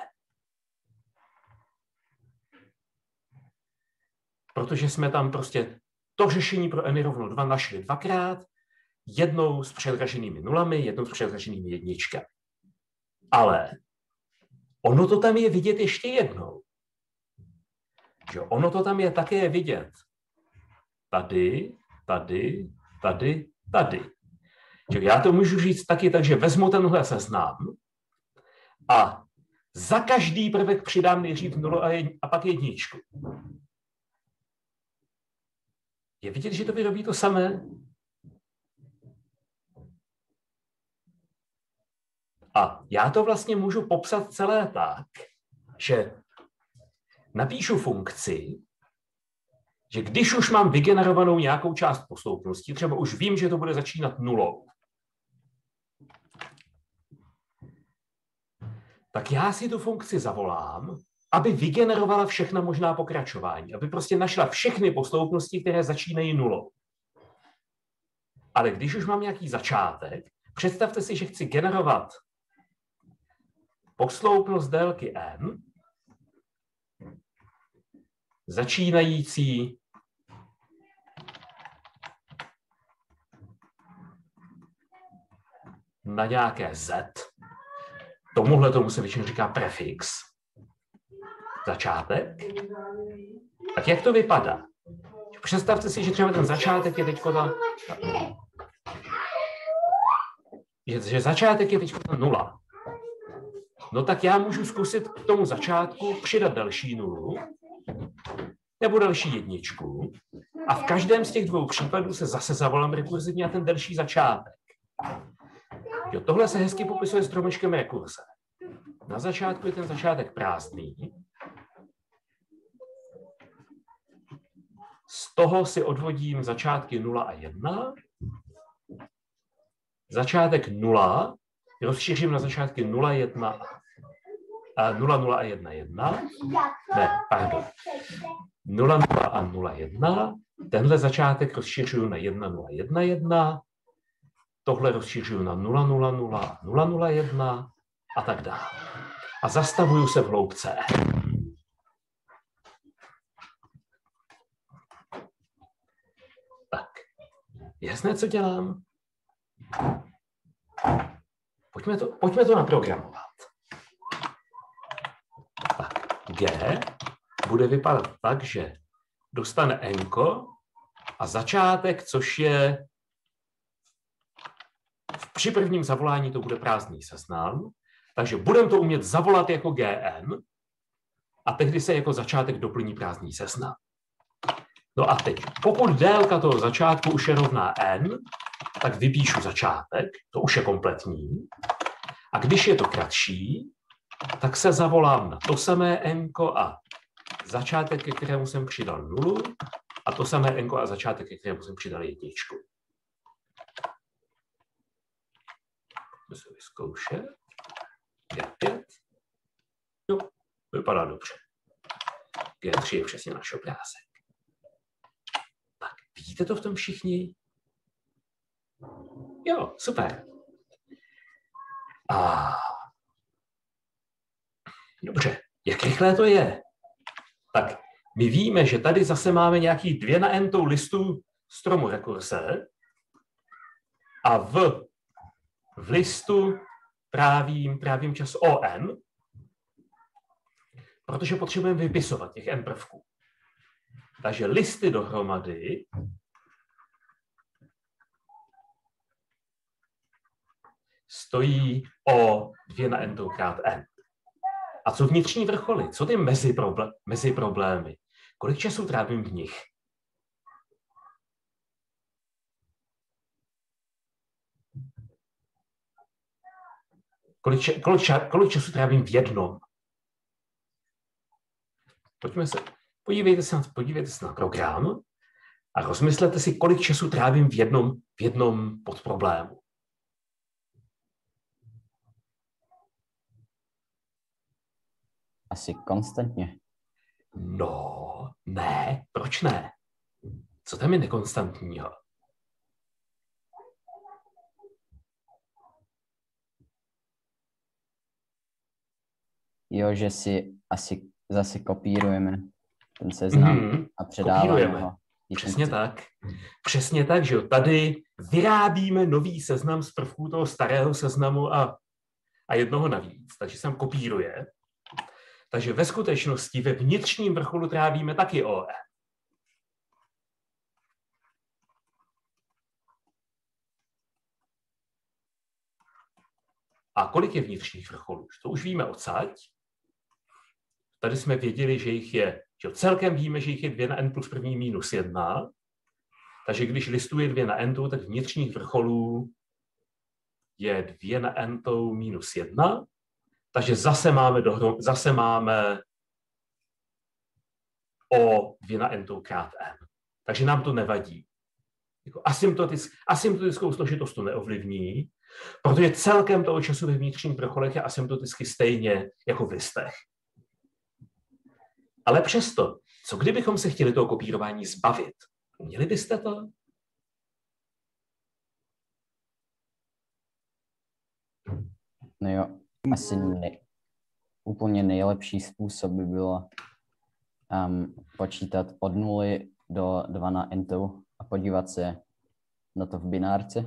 Protože jsme tam prostě to řešení pro n rovno 2 našli dvakrát, jednou s předraženými nulami, jednou s předraženými jedničkami. Ale ono to tam je vidět ještě jednou. Že ono to tam je také vidět tady, tady, tady, tady. Že já to můžu říct taky tak, že vezmu tenhle seznam a za každý prvek přidám nejdřív nulu a, jed, a pak jedničku. Je vidět, že to vyrobí to samé? A já to vlastně můžu popsat celé tak, že napíšu funkci, že když už mám vygenerovanou nějakou část posloupnosti, třeba už vím, že to bude začínat nulou, tak já si tu funkci zavolám, aby vygenerovala všechna možná pokračování, aby prostě našla všechny posloupnosti, které začínají nulou. Ale když už mám nějaký začátek, představte si, že chci generovat posloupnost délky n, začínající na nějaké z. Tomuhle tomu se většinou říká prefix. Začátek. Tak jak to vypadá? Představte si, že třeba ten začátek je teď ta... Že, začátek je teď ta nula. No tak já můžu zkusit k tomu začátku přidat další nulu, nebo další jedničku. A v každém z těch dvou případů se zase zavolám rekurzivně na ten další začátek. Jo, tohle se hezky popisuje stromečkem rekurze. Na začátku je ten začátek prázdný. Z toho si odvodím začátky 0 a 1. Začátek 0 rozšířím na začátky 0, 1 a 0, 0 a 1, 1. Ne, pardon. 0, 0 a 0, 1. Tenhle začátek rozšiřuju na 1, 0, 1, 1 tohle rozšířuju na 0, 0, 0, 0, 0, 1 a tak dále. A zastavuju se v hloubce. Tak, jasné, co dělám? Pojďme to, pojďme to naprogramovat. Tak, G bude vypadat tak, že dostane enko a začátek, což je při prvním zavolání to bude prázdný seznam, takže budeme to umět zavolat jako GN a tehdy se jako začátek doplní prázdný seznam. No a teď, pokud délka toho začátku už je rovná n, tak vypíšu začátek, to už je kompletní. A když je to kratší, tak se zavolám na to samé n a začátek, ke kterému jsem přidal nulu, a to samé enko a začátek, ke kterému jsem přidal jedničku. Musím vyzkoušet. 5, 5. Jo, vypadá dobře. G3 je přesně náš obrázek. Tak, vidíte to v tom všichni? Jo, super. A dobře, jak rychlé to je? Tak my víme, že tady zase máme nějaký dvě na n listu stromu rekurze a v, v listu právím, právím čas ON, protože potřebujeme vypisovat těch n prvků. Takže listy dohromady stojí o 2 na n krát n. A co vnitřní vrcholy? Co ty mezi, proble- mezi problémy? Kolik času trávím v nich? Kolik, če- kolik, ča- kolik času trávím v jednom? Pojďme se, podívejte se, na, podívejte se na program a rozmyslete si, kolik času trávím v jednom, v jednom podproblému. Asi konstantně. No, ne, proč ne? Co tam je nekonstantního? Jo, že si asi zase kopírujeme ten seznam mm-hmm. a předáváme kopírujeme. ho. Přesně tak. Přesně tak, že jo. Tady vyrábíme nový seznam z prvků toho starého seznamu a, a jednoho navíc. Takže se tam kopíruje. Takže ve skutečnosti ve vnitřním vrcholu trávíme taky OE. A kolik je vnitřních vrcholů? To už víme odsaď. Tady jsme věděli, že jich je, že celkem víme, že jich je 2 na n plus první minus 1. Takže když listuje 2 na n, tak vnitřních vrcholů je 2 na n minus 1. Takže zase máme, dohrom, zase máme o 2 na n krát n. Takže nám to nevadí. Jako asymptotic, asymptotickou složitost to neovlivní, protože celkem toho času ve vnitřních vrcholech je asymptoticky stejně jako v listech. Ale přesto, co kdybychom se chtěli toho kopírování zbavit? Uměli byste to? No jo, asi ne, úplně nejlepší způsob by bylo um, počítat od nuly do 2 na n a podívat se na to v binárce.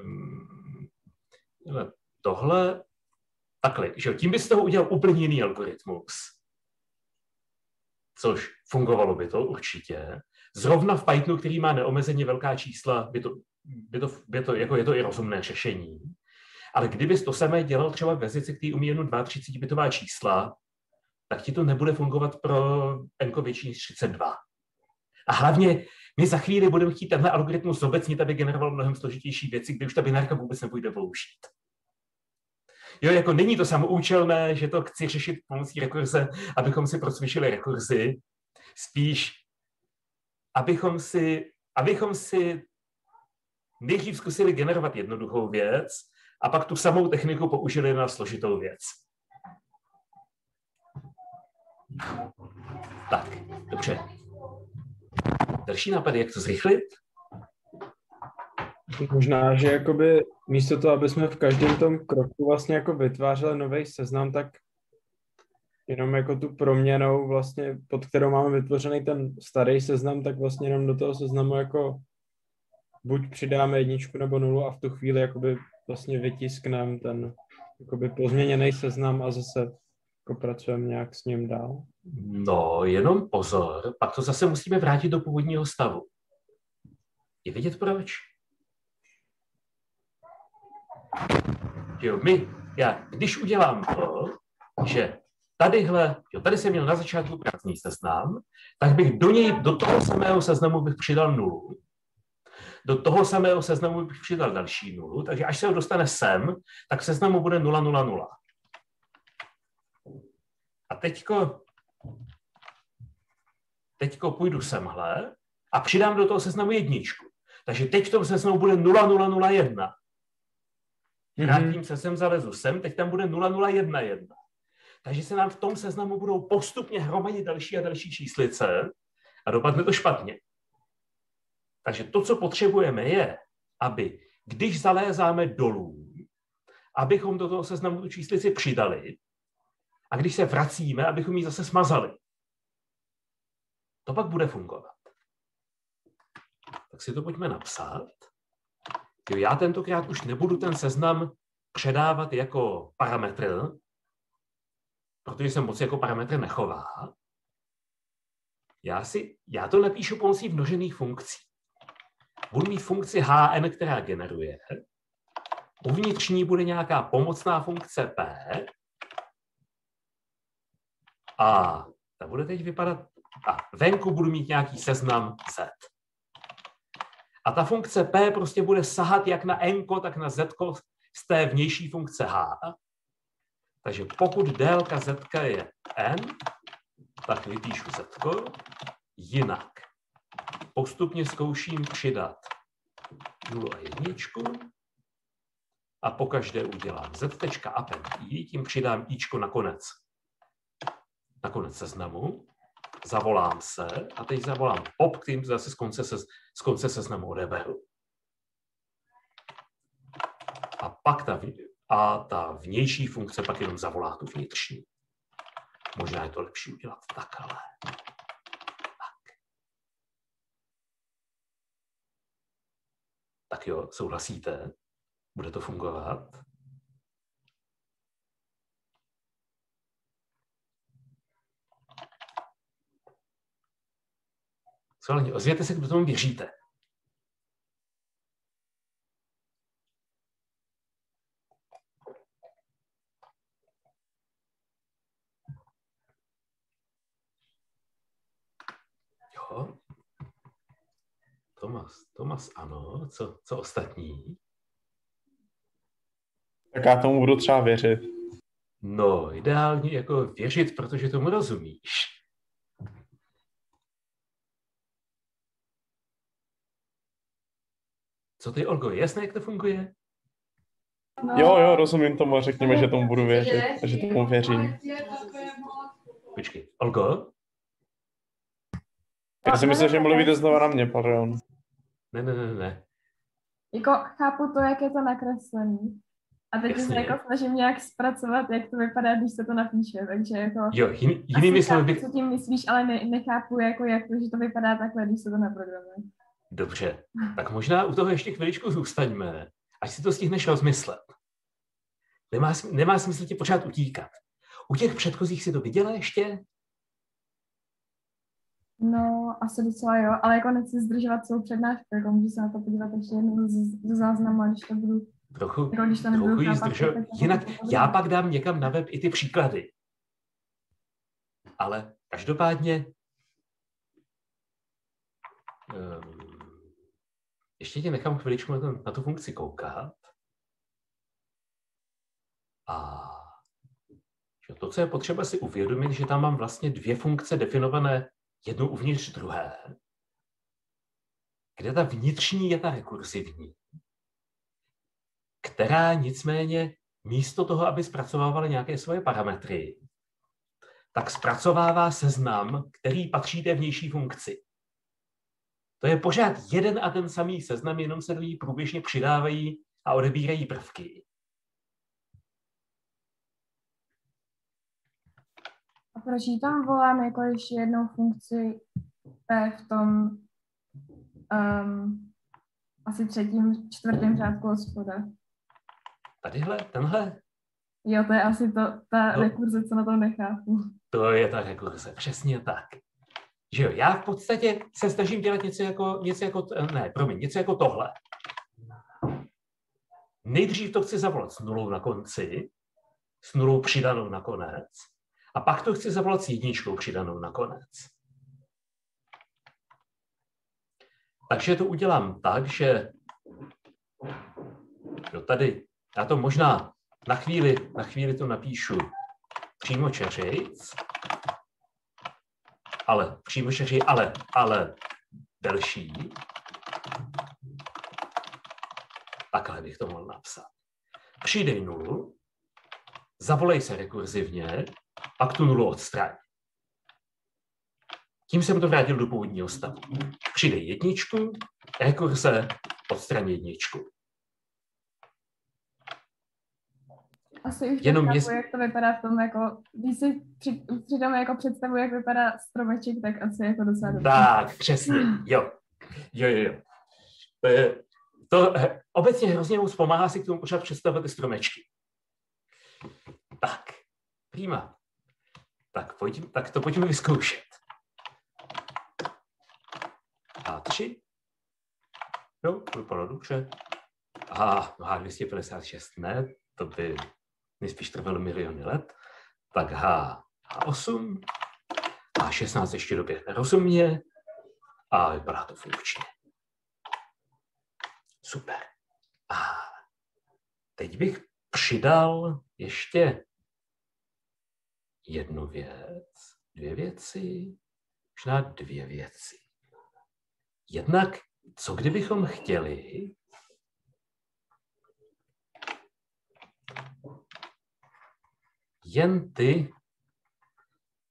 Um, tohle takhle, že tím byste toho udělal úplně jiný algoritmus. Což fungovalo by to určitě. Zrovna v Pythonu, který má neomezeně velká čísla, by to, by to, by to, jako je to i rozumné řešení. Ale kdybys to samé dělal třeba ve jazyce, který umí jenom 32 bitová čísla, tak ti to nebude fungovat pro n větší než 32. A hlavně my za chvíli budeme chtít tenhle algoritmus obecně, aby generoval mnohem složitější věci, kde už ta binárka vůbec nepůjde použít. Jo, jako není to samoučelné, že to chci řešit pomocí rekurze, abychom si procvičili rekurzi, spíš abychom si, abychom si nejdřív zkusili generovat jednoduchou věc a pak tu samou techniku použili na složitou věc. Tak, dobře. Další nápady, jak to zrychlit? Možná, že jakoby místo toho, aby jsme v každém tom kroku vlastně jako vytvářeli nový seznam, tak jenom jako tu proměnou vlastně, pod kterou máme vytvořený ten starý seznam, tak vlastně jenom do toho seznamu jako buď přidáme jedničku nebo nulu a v tu chvíli jakoby vlastně vytiskneme ten jakoby pozměněný seznam a zase jako pracujeme nějak s ním dál. No, jenom pozor, pak to zase musíme vrátit do původního stavu. Je vidět proč? Jo, my, já, když udělám to, že tadyhle, jo, tady jsem měl na začátku prázdný seznam, tak bych do něj, do toho samého seznamu bych přidal nulu. Do toho samého seznamu bych přidal další nulu, takže až se ho dostane sem, tak v seznamu bude 0, 0, 0. A teďko, teďko půjdu semhle a přidám do toho seznamu jedničku. Takže teď v tom seznamu bude 0001. Vrátím se sem, zalezu sem, teď tam bude 0011. Takže se nám v tom seznamu budou postupně hromadit další a další číslice a dopadne to špatně. Takže to, co potřebujeme, je, aby když zalézáme dolů, abychom do toho seznamu tu číslici přidali a když se vracíme, abychom ji zase smazali. To pak bude fungovat. Tak si to pojďme napsat. Jo, já tentokrát už nebudu ten seznam předávat jako parametr, protože se moc jako parametr nechová. Já, si, já to napíšu pomocí množených funkcí. Budu mít funkci hn, která generuje. Uvnitř ní bude nějaká pomocná funkce p. A ta bude teď vypadat... A venku budu mít nějaký seznam z. A ta funkce p prostě bude sahat jak na n, tak na z z té vnější funkce h. Takže pokud délka z je n, tak vypíšu z, jinak. Postupně zkouším přidat 0 a jedničku a pokaždé udělám z append i, tím přidám ičko na konec. Na konec seznamu, zavolám se a teď zavolám pop, kterým zase z konce, se, z konce seznamu odeberu. A pak ta, a ta vnější funkce pak jenom zavolá tu vnitřní. Možná je to lepší udělat takhle. Tak. Tak jo, souhlasíte? Bude to fungovat? Schválně, ozvěte se, kdo tomu věříte. Jo. Tomas, Tomas ano, co, co ostatní? Tak já tomu budu třeba věřit. No, ideálně jako věřit, protože tomu rozumíš. Co ty, Olgo, je jasné, jak to funguje? No. Jo, jo, rozumím tomu a řekněme, že tomu budu věřit a že tomu věřím. Počkej, Olgo? Já si myslím, že mluvíte znova na mě, pardon. Ne, ne, ne, ne. Jako chápu to, jak je to nakreslený. A teď se jako snažím nějak zpracovat, jak to vypadá, když se to napíše, takže jako... Jo, jiný, jinými slovy... Bych... Co tím myslíš, ale ne, nechápu, jako, jak to, že to vypadá takhle, když se to naprogramuje. Dobře, tak možná u toho ještě chviličku zůstaňme, až si to stihneš rozmyslet. Nemá, nemá smysl ti pořád utíkat. U těch předchozích si to viděla ještě? No, asi docela jo, ale jako nechci zdržovat celou přednášku, jako můžu se na to podívat ještě jednou ze záznamu, když to budu trochu, jako, když to trochu jí zdržel. Jinak já pak dám někam na web i ty příklady. Ale každopádně um, ještě tě nechám chviličku na, ten, na tu funkci koukat. A to, co je potřeba si uvědomit, že tam mám vlastně dvě funkce definované jednu uvnitř druhé, kde ta vnitřní je ta rekursivní, která nicméně místo toho, aby zpracovávala nějaké svoje parametry, tak zpracovává seznam, který patří té vnější funkci. To je pořád jeden a ten samý seznam, jenom se do ní průběžně přidávají a odebírají prvky. A proč tam volám jako ještě jednou funkci P v tom um, asi třetím, čtvrtém řádku od spoda? Tadyhle, tenhle? Jo, to je asi to, ta no, rekurze, co na to nechápu. To je ta rekurze, přesně tak. Že jo, já v podstatě se snažím dělat něco jako, něco jako, ne, promiň, něco jako tohle. Nejdřív to chci zavolat s nulou na konci, s nulou přidanou na konec, a pak to chci zavolat s jedničkou přidanou na konec. Takže to udělám tak, že jo, tady, já to možná na chvíli, na chvíli to napíšu přímo čeřejc, ale přímočaři, ale, ale delší. Takhle bych to mohl napsat. Přidej nulu, zavolej se rekurzivně, pak tu nulu odstraň. Tím jsem to vrátil do původního stavu. Přidej jedničku, rekurze, odstraň jedničku. Asi už Jenom mě... jak to vypadá v tom, jako, když si při, přitom jako představu, jak vypadá stromeček, tak asi jako docela dobře. Tak, přesně, jo. Jo, jo, jo. To eh, obecně hrozně moc pomáhá si k tomu pořád představit ty stromečky. Tak, prima. Tak, pojď, tak to pojďme vyzkoušet. A tři. Jo, vypadá dobře. A H256 ne, to by nejspíš trvalo miliony let. Tak H, H8, H16 ještě doběhne rozumně a vypadá to funkčně. Super. A teď bych přidal ještě jednu věc, dvě věci, možná dvě věci. Jednak, co kdybychom chtěli jen ty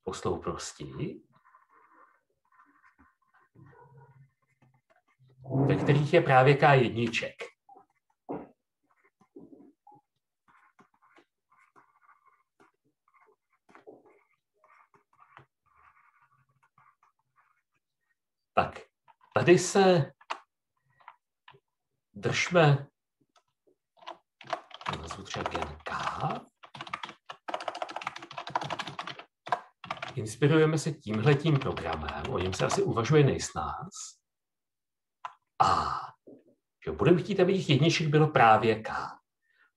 posloupnosti, ve kterých je právě K jedniček. Tak, tady se držme nazvu třeba gen K. Inspirujeme se tímhletím programem, o něm se asi uvažuje nejsnáz. A že budeme chtít, aby těch jedniček bylo právě K.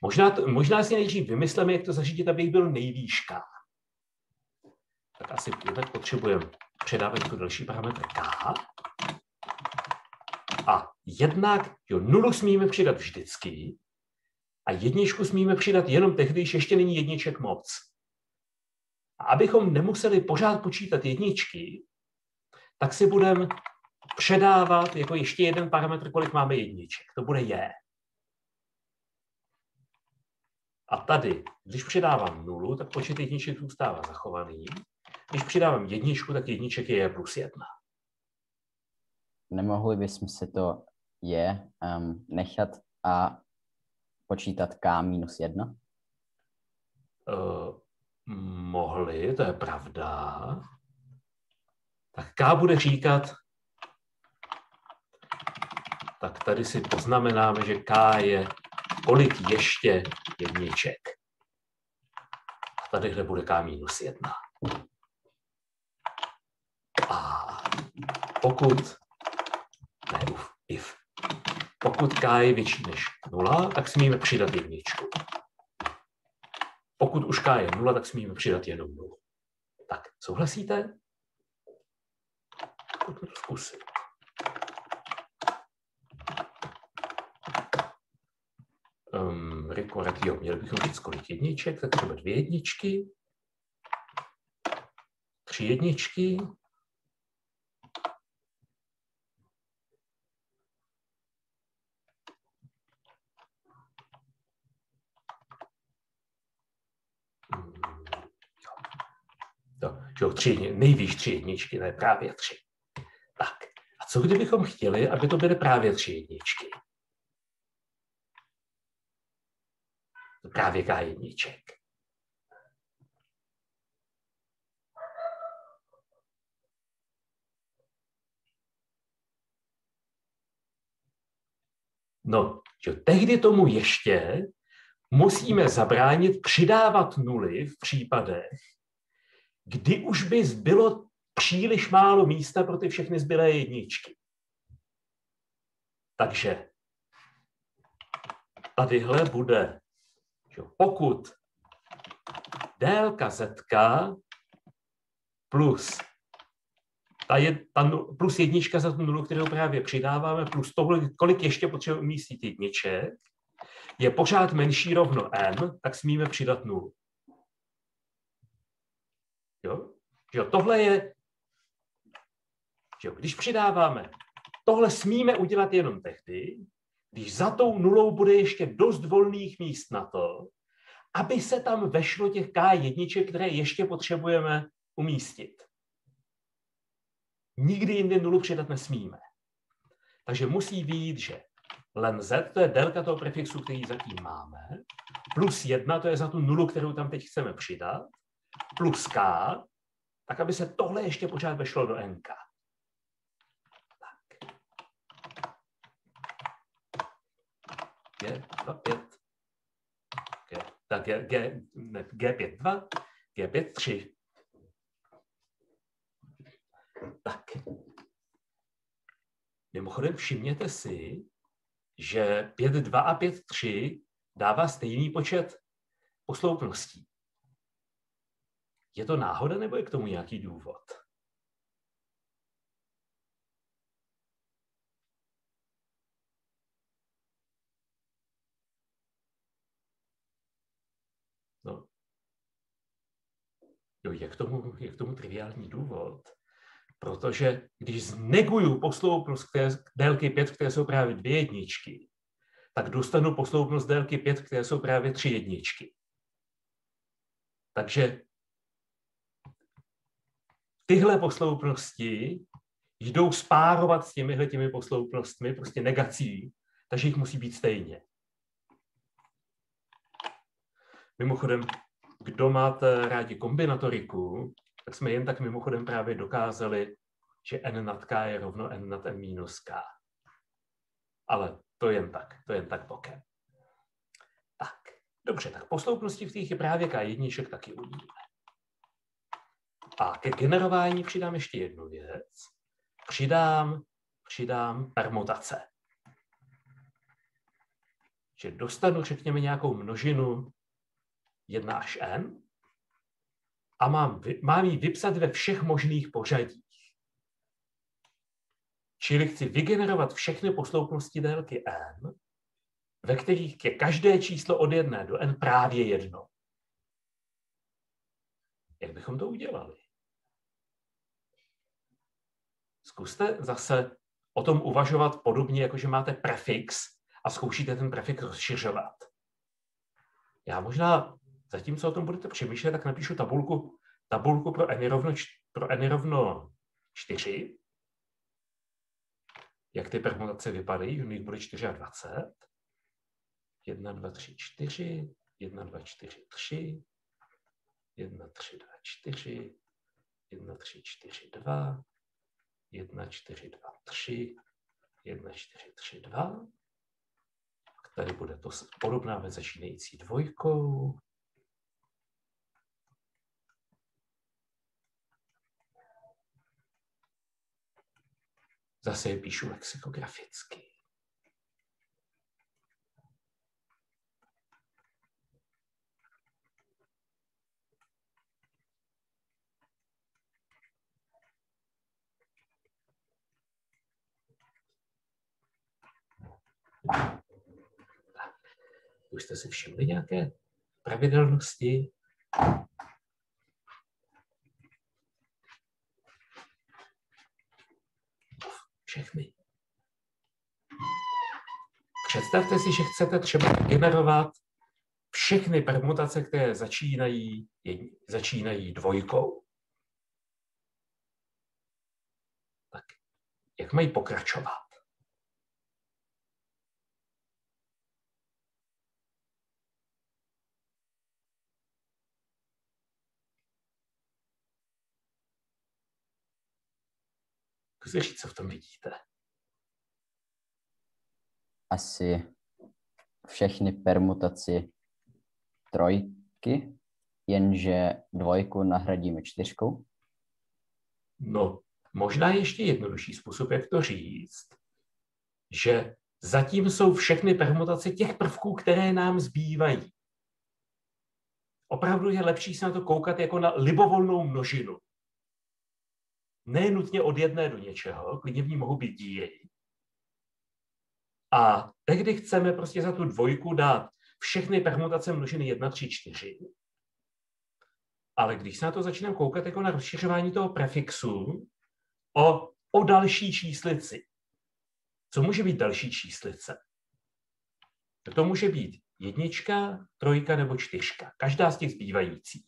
Možná, to, možná si nejdřív vymyslíme, jak to zařídit, aby jich bylo nejvýš K. Tak asi tak potřebujeme předávat jako další parametr K. A jednak, jo, nulu smíme přidat vždycky a jedničku smíme přidat jenom tehdy, když ještě není jedniček moc. A abychom nemuseli pořád počítat jedničky, tak si budeme předávat jako ještě jeden parametr, kolik máme jedniček. To bude je. A tady, když přidávám nulu, tak počet jedniček zůstává zachovaný. Když přidávám jedničku, tak jedniček je plus jedna. Nemohli bychom si to je um, nechat a počítat k minus jedna? Uh, mohli, to je pravda. Tak k bude říkat tak tady si poznamenáme, že K je kolik ještě jedniček. A tadyhle bude K minus jedna. A pokud, ne, uf, if, pokud K je větší než nula, tak smíme přidat jedničku. Pokud už K je nula, tak smíme přidat jenom nulu. Tak, souhlasíte? Pojďme to zkusit. um, rekorek, jo, měli bychom říct kolik jedniček, tak třeba dvě jedničky, tři jedničky, Jo, tři, nejvýš tři jedničky, ne právě tři. Tak, a co kdybychom chtěli, aby to byly právě tři jedničky? právě K1. No, že tehdy tomu ještě musíme zabránit přidávat nuly v případech, kdy už by zbylo příliš málo místa pro ty všechny zbylé jedničky. Takže tadyhle bude pokud délka z plus ta je, ta, plus jednička za tu nulu, kterou právě přidáváme, plus to, kolik ještě potřebujeme umístit jedniček, je pořád menší rovno n, tak smíme přidat nulu. Jo? Jo, tohle je že když přidáváme, tohle smíme udělat jenom tehdy, když za tou nulou bude ještě dost volných míst na to, aby se tam vešlo těch K1, které ještě potřebujeme umístit. Nikdy jindy nulu přidat nesmíme. Takže musí být, že len z, to je délka toho prefixu, který zatím máme, plus 1, to je za tu nulu, kterou tam teď chceme přidat, plus k, tak aby se tohle ještě pořád vešlo do nk. Tak. G, 2, 5. G, tak G, G, ne, G5, 2, G5, 3. Tak. Mimochodem všimněte si, že 5.2 a 5.3 dává stejný počet posloupností. Je to náhoda nebo je k tomu nějaký důvod? No. Jo, je k tomu, je k tomu triviální důvod. Protože když zneguju posloupnost které, délky 5, které jsou právě dvě jedničky, tak dostanu posloupnost délky 5, které jsou právě tři jedničky. Takže tyhle posloupnosti jdou spárovat s těmihle těmi posloupnostmi, prostě negací, takže jich musí být stejně. Mimochodem, kdo máte rádi kombinatoriku, tak jsme jen tak mimochodem právě dokázali, že n nad k je rovno n nad n minus k. Ale to jen tak, to jen tak bokem. Tak, dobře, tak posloupnosti v těch je právě k1 taky uvidíme. A ke generování přidám ještě jednu věc. Přidám, přidám permutace. Že dostanu, řekněme, nějakou množinu 1 až n a mám, mám ji vypsat ve všech možných pořadích. Čili chci vygenerovat všechny posloupnosti délky n, ve kterých je každé číslo od 1 do n právě jedno. Jak bychom to udělali? Zkuste zase o tom uvažovat podobně, jako že máte prefix a zkoušíte ten prefix rozšiřovat. Já možná, zatímco o tom budete přemýšlet, tak napíšu tabulku, tabulku pro n rovno, pro n rovno 4, jak ty permutace vypadají, u nich bude 24. 1, 2, 3, 4, 1, 2, 4, 3, 1, 3, 2, 4, 1, 3, 4, 2, 1, 4, 2, 3, 1, 4, 3, 2. Tady bude to podobná začínající dvojkou. Zase je píšu lexikograficky. Už jste si všimli nějaké pravidelnosti? všechny. Představte si, že chcete třeba generovat všechny permutace, které začínají, začínají dvojkou. Tak jak mají pokračovat? Zkuste říct, co v tom vidíte. Asi všechny permutaci trojky, jenže dvojku nahradíme čtyřkou. No, možná ještě jednodušší způsob, jak to říct, že zatím jsou všechny permutace těch prvků, které nám zbývají. Opravdu je lepší se na to koukat jako na libovolnou množinu ne nutně od jedné do něčeho, klidně v ní mohou být díry. A tehdy chceme prostě za tu dvojku dát všechny permutace množiny 1, 3, 4. Ale když se na to začínám koukat jako na rozšiřování toho prefixu o o další číslici. Co může být další číslice? To může být jednička, trojka nebo čtyřka. Každá z těch zbývajících.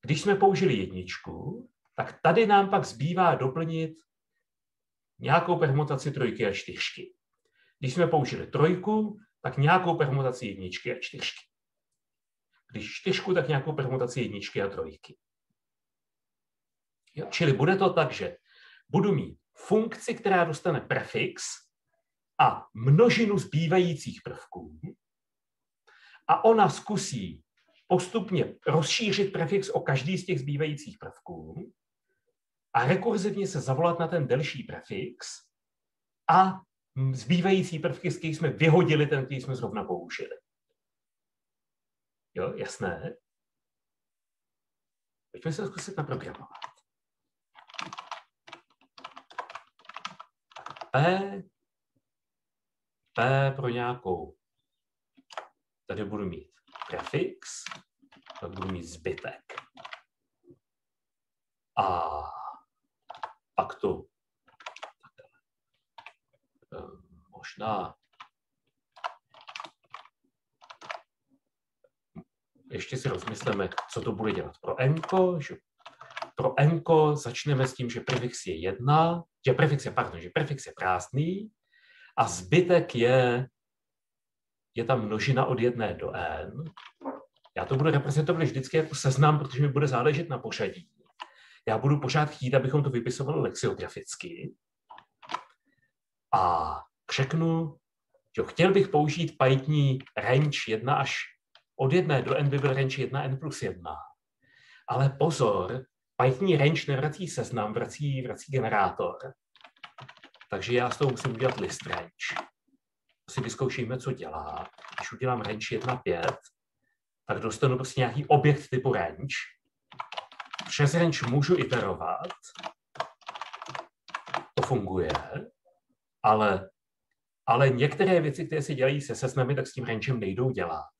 Když jsme použili jedničku, tak tady nám pak zbývá doplnit nějakou permutaci trojky a čtyřky. Když jsme použili trojku, tak nějakou permutaci jedničky a čtyřky. Když čtyřku, tak nějakou permutaci jedničky a trojky. Jo? Čili bude to tak, že budu mít funkci, která dostane prefix a množinu zbývajících prvků a ona zkusí postupně rozšířit prefix o každý z těch zbývajících prvků a rekurzivně se zavolat na ten delší prefix a zbývající prvky, z kterých jsme vyhodili ten, který jsme zrovna použili. Jo, jasné? Pojďme se zkusit naprogramovat. P, P pro nějakou, tady budu mít prefix, tak budu mít zbytek. A pak tu možná ještě si rozmysleme, co to bude dělat pro že pro n začneme s tím, že prefix je jedna, že prefix je, pardon, že prefix je prázdný a zbytek je, je ta množina od jedné do n. Já to budu reprezentovat vždycky jako seznam, protože mi bude záležet na pořadí. Já budu pořád chtít, abychom to vypisovali lexiograficky. A řeknu, že chtěl bych použít Python range 1 až od 1 do n by byl range 1 n plus 1. Ale pozor, Python range nevrací seznam, vrací, vrací generátor. Takže já s tou musím udělat list range. Si vyzkoušíme, co dělá. Když udělám range 1.5, tak dostanu prostě nějaký objekt typu range. Přes range můžu iterovat. To funguje. Ale, ale některé věci, které se dělají se seznamy, tak s tím rangem nejdou dělat.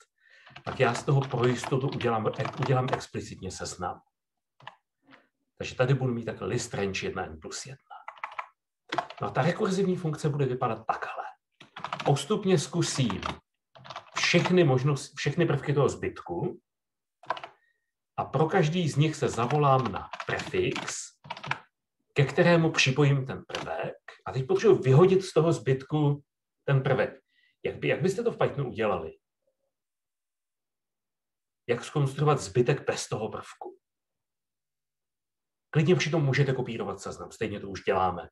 Tak já z toho pro jistotu udělám, udělám explicitně seznam. Takže tady budu mít tak list range 1 n plus 1. No a ta rekurzivní funkce bude vypadat takhle. Postupně zkusím všechny, možnosti, všechny prvky toho zbytku a pro každý z nich se zavolám na prefix, ke kterému připojím ten prvek a teď potřebuji vyhodit z toho zbytku ten prvek. Jak, by, jak byste to v Pythonu udělali? Jak skonstruovat zbytek bez toho prvku? Klidně přitom můžete kopírovat seznam, stejně to už děláme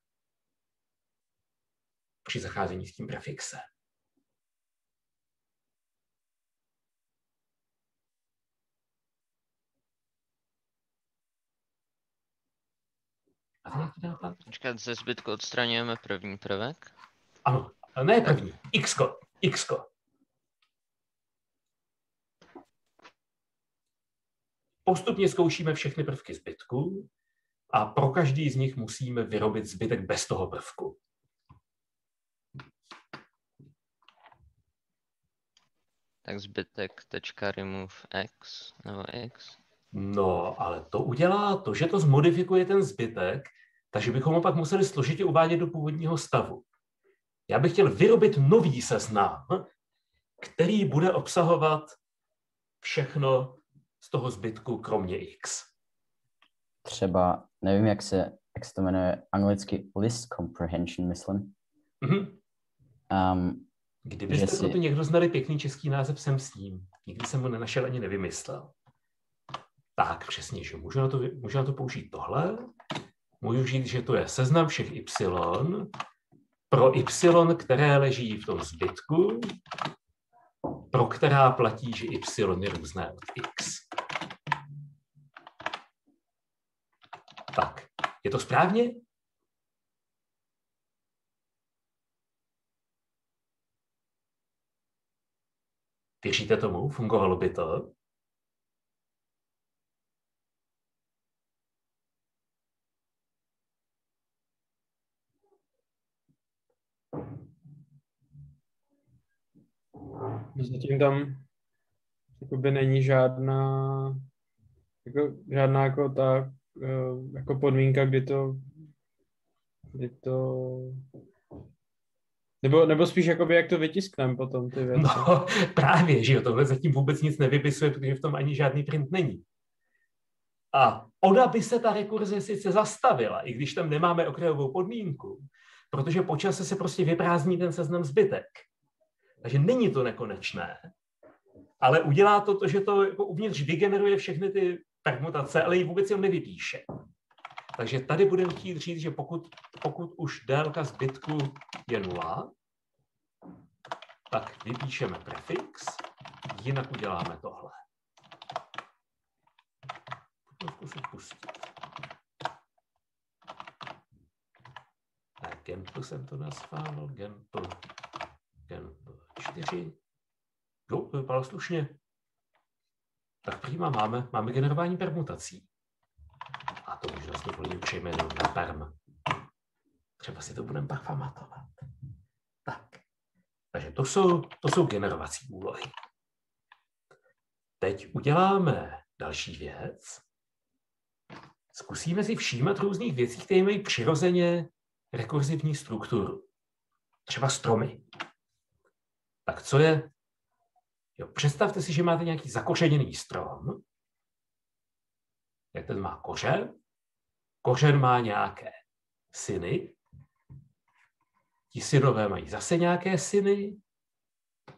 při zacházení s tím prefixem. Počkat, ze zbytku odstraňujeme první prvek? Ano, ne první, x x Postupně zkoušíme všechny prvky zbytku a pro každý z nich musíme vyrobit zbytek bez toho prvku. Tak zbytek tečka remove x nebo x. No, ale to udělá to, že to zmodifikuje ten zbytek, takže bychom ho pak museli složitě uvádět do původního stavu. Já bych chtěl vyrobit nový seznam, který bude obsahovat všechno z toho zbytku, kromě x. Třeba, nevím, jak se, jak se to jmenuje anglicky, list comprehension, myslím. Mm-hmm. Um, Kdybyste si... to někdo znali pěkný český název, jsem s ním. Nikdy jsem ho nenašel ani nevymyslel. Tak, přesně, že můžu na to, můžu na to použít tohle. Můžu říct, že to je seznam všech y pro y, které leží v tom zbytku, pro která platí, že y je různé od x. Tak, je to správně? Věříte tomu? Fungovalo by to? Zatím tam jakoby není žádná jako, žádná jako ta eh, jako podmínka, kdy to Je to... Nebo, nebo spíš jakoby, jak to vytiskneme potom, ty věci. No, *laughs* právě, že jo, tohle zatím vůbec nic nevypisuje, protože v tom ani žádný print není. A ona by se ta rekurze sice zastavila, i když tam nemáme okrajovou podmínku, protože po čase se prostě vyprázdní ten seznam zbytek. Takže není to nekonečné, ale udělá to to, že to jako uvnitř vygeneruje všechny ty permutace, ale ji vůbec jim nevypíše. Takže tady budeme chtít říct, že pokud, pokud už délka zbytku je nula, tak vypíšeme prefix, jinak uděláme tohle. Pojďme zkusit pustit. Tak, Gempl jsem to nazval, Gempl, Gempl 4. Jo, to vypadalo slušně. Tak prima máme, máme generování permutací. A to už vlastně plně jenom na perm. Třeba si to budeme pak pamatovat. Tak. Takže to jsou, to jsou generovací úlohy. Teď uděláme další věc. Zkusíme si všímat různých věcí, které mají přirozeně rekurzivní strukturu. Třeba stromy. Tak co je? Jo, představte si, že máte nějaký zakořeněný strom. Jak ten má kořen? Kořen má nějaké syny. Ti synové mají zase nějaké syny.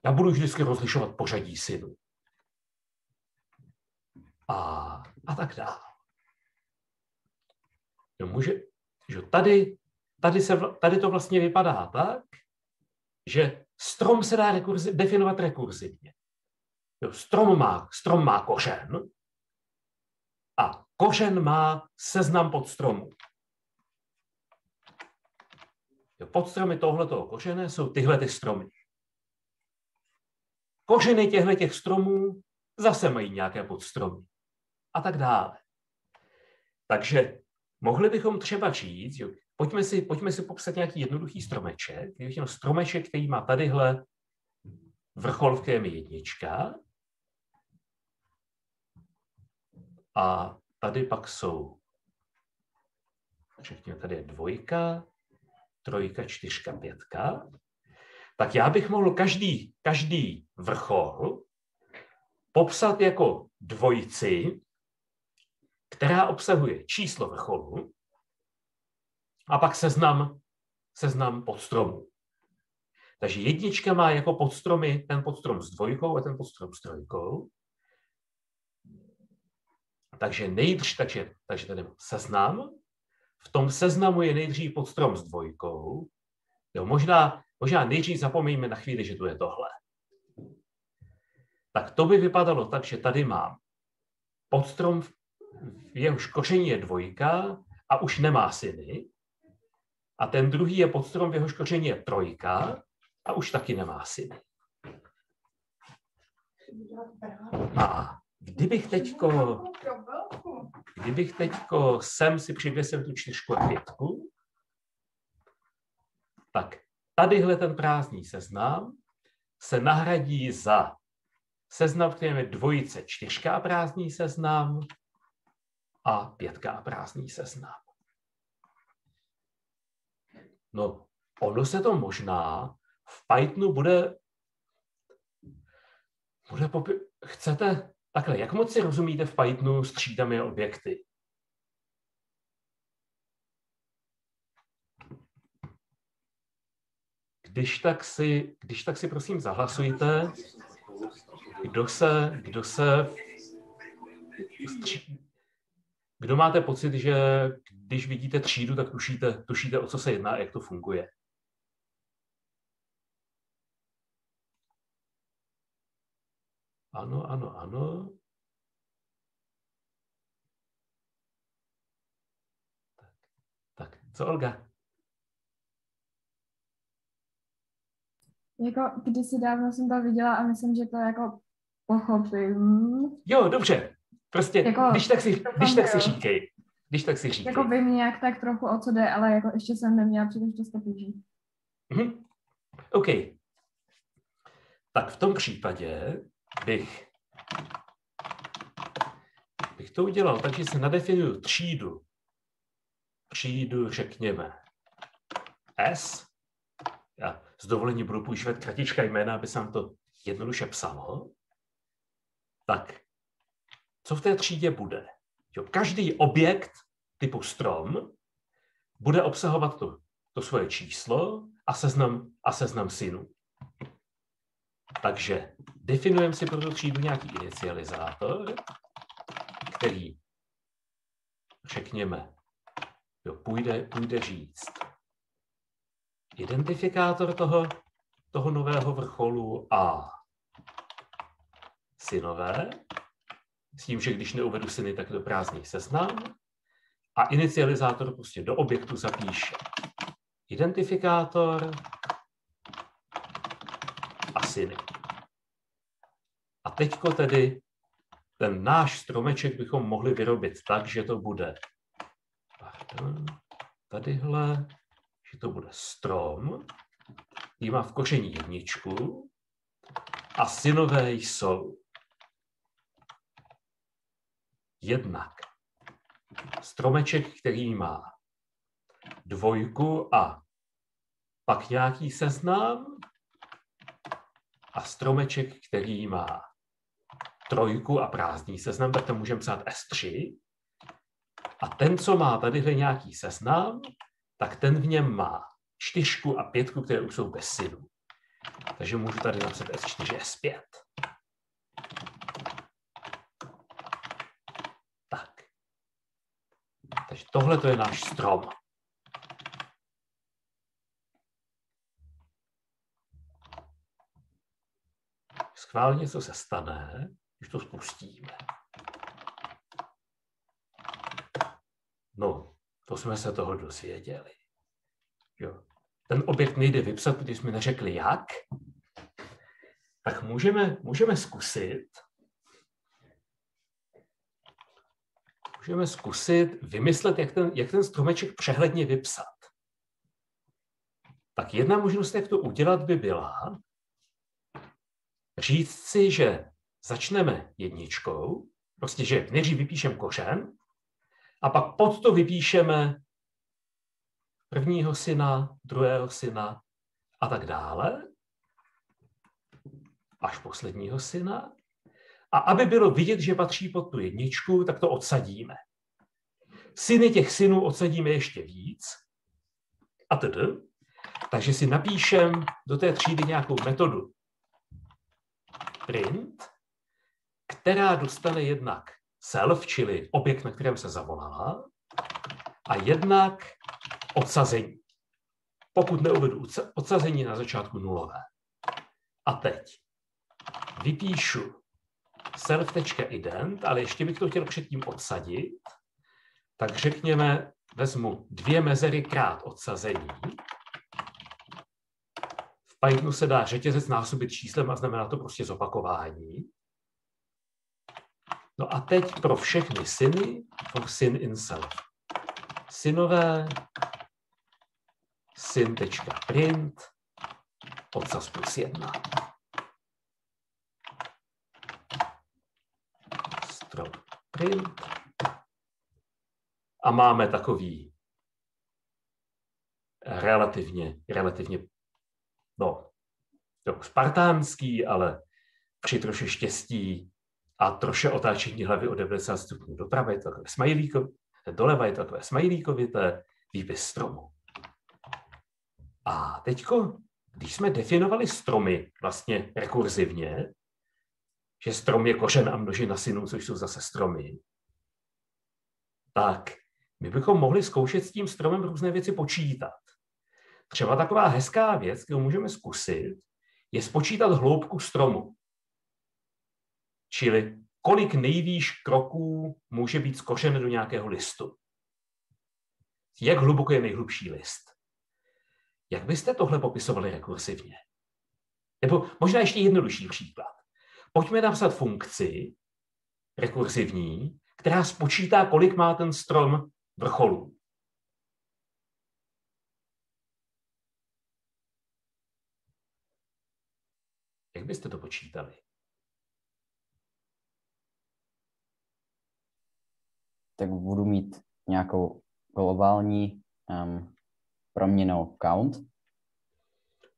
Já budu vždycky rozlišovat pořadí synů. A, a tak dále. Jo, může, že tady, tady, se, tady to vlastně vypadá tak, že strom se dá rekurzi, definovat rekurzivně. Jo, strom, má, strom má kořen a kořen má seznam podstromů. Jo, podstromy tohletoho kořene jsou tyhle ty stromy. Kořeny těchto těch stromů zase mají nějaké podstromy. A tak dále. Takže mohli bychom třeba říct, pojďme, si, pojďme si popsat nějaký jednoduchý stromeček. Stromeček, který má tadyhle vrchol, v kterém je jednička. A tady pak jsou, řekněme, tady je dvojka, trojka, čtyřka, pětka. Tak já bych mohl každý, každý vrchol popsat jako dvojici, která obsahuje číslo vrcholu a pak seznam, seznam podstromů. Takže jednička má jako podstromy ten podstrom s dvojkou a ten podstrom s trojkou. Takže nejdřív, takže, takže tady seznam. V tom seznamu je nejdřív podstrom s dvojkou. Jo, možná, možná nejdřív zapomeňme na chvíli, že tu je tohle. Tak to by vypadalo tak, že tady mám podstrom, v jehož koření je dvojka a už nemá syny. A ten druhý je podstrom, v jehož koření je trojka a už taky nemá syny. A kdybych teďko, kdybych teďko sem si přivěsil tu čtyřku a pětku, tak tadyhle ten prázdný seznam se nahradí za seznam, kterým je dvojice čtyřka a prázdný seznam a pětka a prázdný seznam. No, ono se to možná v Pythonu bude, bude popi- chcete Takhle, jak moc si rozumíte v Pythonu s třídami objekty? Když tak si, když tak si prosím zahlasujte, kdo se, kdo se, kdo máte pocit, že když vidíte třídu, tak tušíte, tušíte, o co se jedná a jak to funguje. Ano, ano, ano. Tak, tak co Olga? Jako kdysi dávno jsem to viděla a myslím, že to jako pochopím. Jo, dobře. Prostě, jako, když tak si, když tak si říkej. Když tak si říkej. Jako vím nějak tak trochu o co jde, ale jako ještě jsem neměla příležitost to použít. Mhm. OK. Tak v tom případě bych, bych to udělal takže si nadefinuju třídu. Třídu, řekněme, S. Já s dovolením budu používat kratička jména, aby se nám to jednoduše psalo. Tak, co v té třídě bude? Jo, každý objekt typu strom bude obsahovat to, to svoje číslo a seznam, a seznam synů. Takže definujeme si pro tu třídu nějaký inicializátor, který, řekněme, jo, půjde, půjde říct identifikátor toho, toho nového vrcholu a synové, s tím, že když neuvedu syny, tak do prázdný seznam. A inicializátor prostě do objektu zapíše identifikátor a syny. A teďko tedy ten náš stromeček bychom mohli vyrobit tak, že to bude pardon, tadyhle, že to bude strom, který má v koření jedničku a synové jsou jednak stromeček, který má dvojku a pak nějaký seznam a stromeček, který má trojku a prázdný seznam, tak to můžeme psát S3. A ten, co má tadyhle nějaký seznam, tak ten v něm má čtyřku a pětku, které už jsou bez synu. Takže můžu tady napsat S4, S5. Tak. Takže tohle to je náš strom. Schválně, co se stane, když to spustíme. No, to jsme se toho dozvěděli. Jo. Ten objekt nejde vypsat, když jsme neřekli jak, tak můžeme, můžeme zkusit můžeme zkusit vymyslet, jak ten, jak ten stromeček přehledně vypsat. Tak jedna možnost, jak to udělat, by byla říct si, že začneme jedničkou, prostě, že nejdřív vypíšeme kořen a pak pod to vypíšeme prvního syna, druhého syna a tak dále, až posledního syna. A aby bylo vidět, že patří pod tu jedničku, tak to odsadíme. Syny těch synů odsadíme ještě víc. A tedy. Takže si napíšem do té třídy nějakou metodu print, která dostane jednak self, čili objekt, na kterém se zavolala, a jednak odsazení. Pokud neuvedu odsazení na začátku nulové. A teď vypíšu self.ident, ale ještě bych to chtěl předtím odsadit, tak řekněme, vezmu dvě mezery krát odsazení. V Pythonu se dá řetězec násobit číslem a znamená to prostě zopakování. No a teď pro všechny syny for syn in self. Synové syn.print odsaz plus jedna. Strom print. A máme takový relativně, relativně, no, spartánský, ale při troše štěstí a troše otáčení hlavy o 90 stupňů doprava je to takové smajlíko, doleva je to takové smajlíkovité výpis stromu. A teďko, když jsme definovali stromy vlastně rekurzivně, že strom je kořen a množina synů, což jsou zase stromy, tak my bychom mohli zkoušet s tím stromem různé věci počítat. Třeba taková hezká věc, kterou můžeme zkusit, je spočítat hloubku stromu. Čili kolik nejvýš kroků může být skořen do nějakého listu. Jak hluboko je nejhlubší list. Jak byste tohle popisovali rekursivně? Nebo možná ještě jednodušší příklad. Pojďme napsat funkci rekursivní, která spočítá, kolik má ten strom vrcholů. Jak byste to počítali? Tak budu mít nějakou globální um, proměnou count.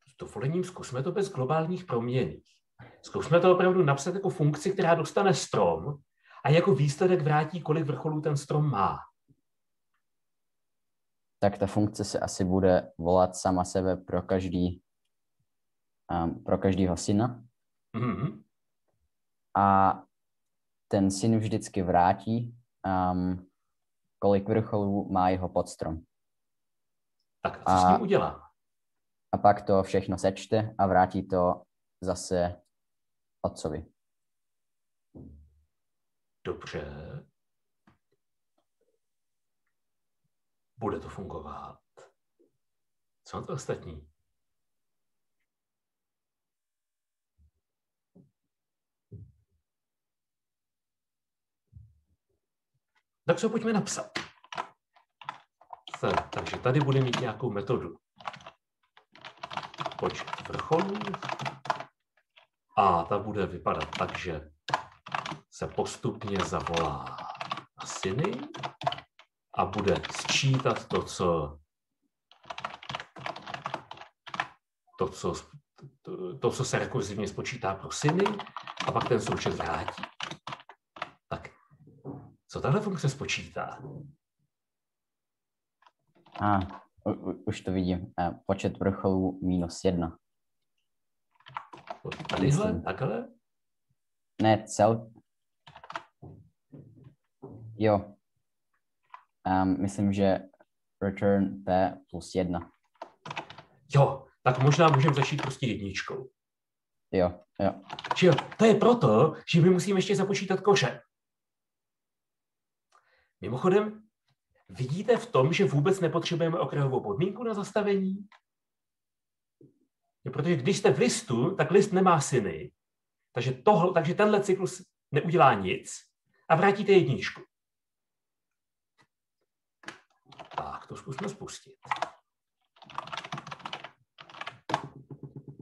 S dovolením zkusme to bez globálních proměných. Zkusme to opravdu napsat jako funkci, která dostane strom a jako výsledek vrátí, kolik vrcholů ten strom má. Tak ta funkce se asi bude volat sama sebe pro každý um, pro každého syna. Mm-hmm. A ten syn vždycky vrátí, um, kolik vrcholů má jeho podstrom. Tak a co a, s tím udělá? A pak to všechno sečte a vrátí to zase otcovi. Dobře. Bude to fungovat. Co na to ostatní? Tak se pojďme napsat. Tak, takže tady bude mít nějakou metodu. Počet vrcholů. A ta bude vypadat tak, že se postupně zavolá syny a bude sčítat to, co to, co, to, to, co se rekurzivně spočítá pro syny a pak ten součet vrátí. Co tahle funkce spočítá? A, u, u, už to vidím. Počet vrcholů minus jedna. Tadyhle? Takhle? Ne, cel... Jo. Um, myslím, že return p plus jedna. Jo, tak možná můžeme začít prostě jedničkou. Jo, jo. Či jo, to je proto, že my musíme ještě započítat koše. Mimochodem, vidíte v tom, že vůbec nepotřebujeme okrajovou podmínku na zastavení? Jo, protože když jste v listu, tak list nemá syny. Takže, tohle, takže tenhle cyklus neudělá nic a vrátíte jedničku. Tak, to zkusme spustit.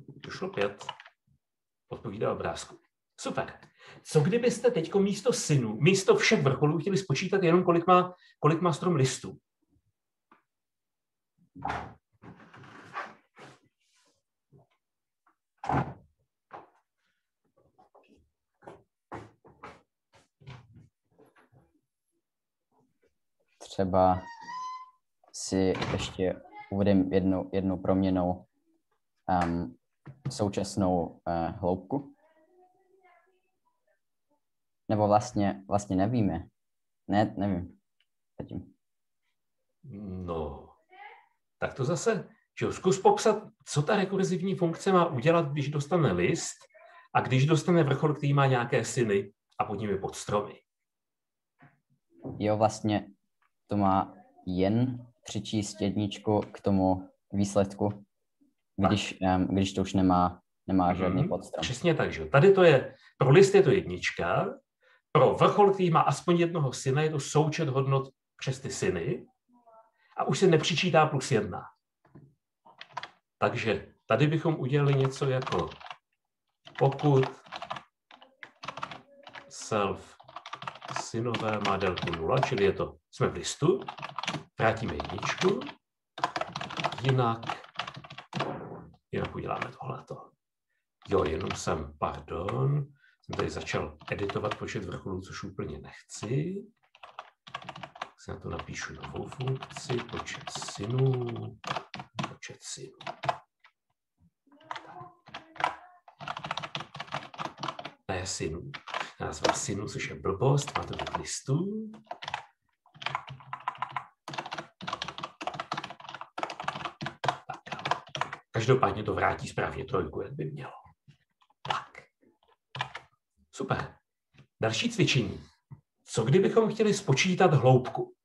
Došlo pět. Odpovídá obrázku. Super. Co kdybyste teď místo synu, místo všech vrcholů chtěli spočítat jenom, kolik má, kolik má strom listů? Třeba si ještě uvedem jednu, jednu proměnou um, současnou uh, hloubku. Nebo vlastně, vlastně nevíme. Ne, nevím. Zatím. No, tak to zase, že zkus popsat, co ta rekurzivní funkce má udělat, když dostane list a když dostane vrchol, který má nějaké syny a pod nimi podstromy. Jo, vlastně to má jen přičíst jedničku k tomu výsledku, když, um, když to už nemá, nemá žádný mm, podstrom. Přesně tak, že Tady to je, pro list je to jednička, pro vrchol, který má aspoň jednoho syna, je to součet hodnot přes ty syny a už se nepřičítá plus jedna. Takže tady bychom udělali něco jako pokud self synové má délku 0, čili je to, jsme v listu, vrátíme jedničku, jinak, jinak uděláme tohleto. Jo, jenom jsem, pardon, jsem tady začal editovat počet vrcholů, což úplně nechci. Tak si na to napíšu novou funkci, počet synů, počet synů. Ne synů. Názva synu, což je blbost, má to být listů. Každopádně to vrátí správně trojku, jak by mělo. Super. Další cvičení. Co kdybychom chtěli spočítat hloubku?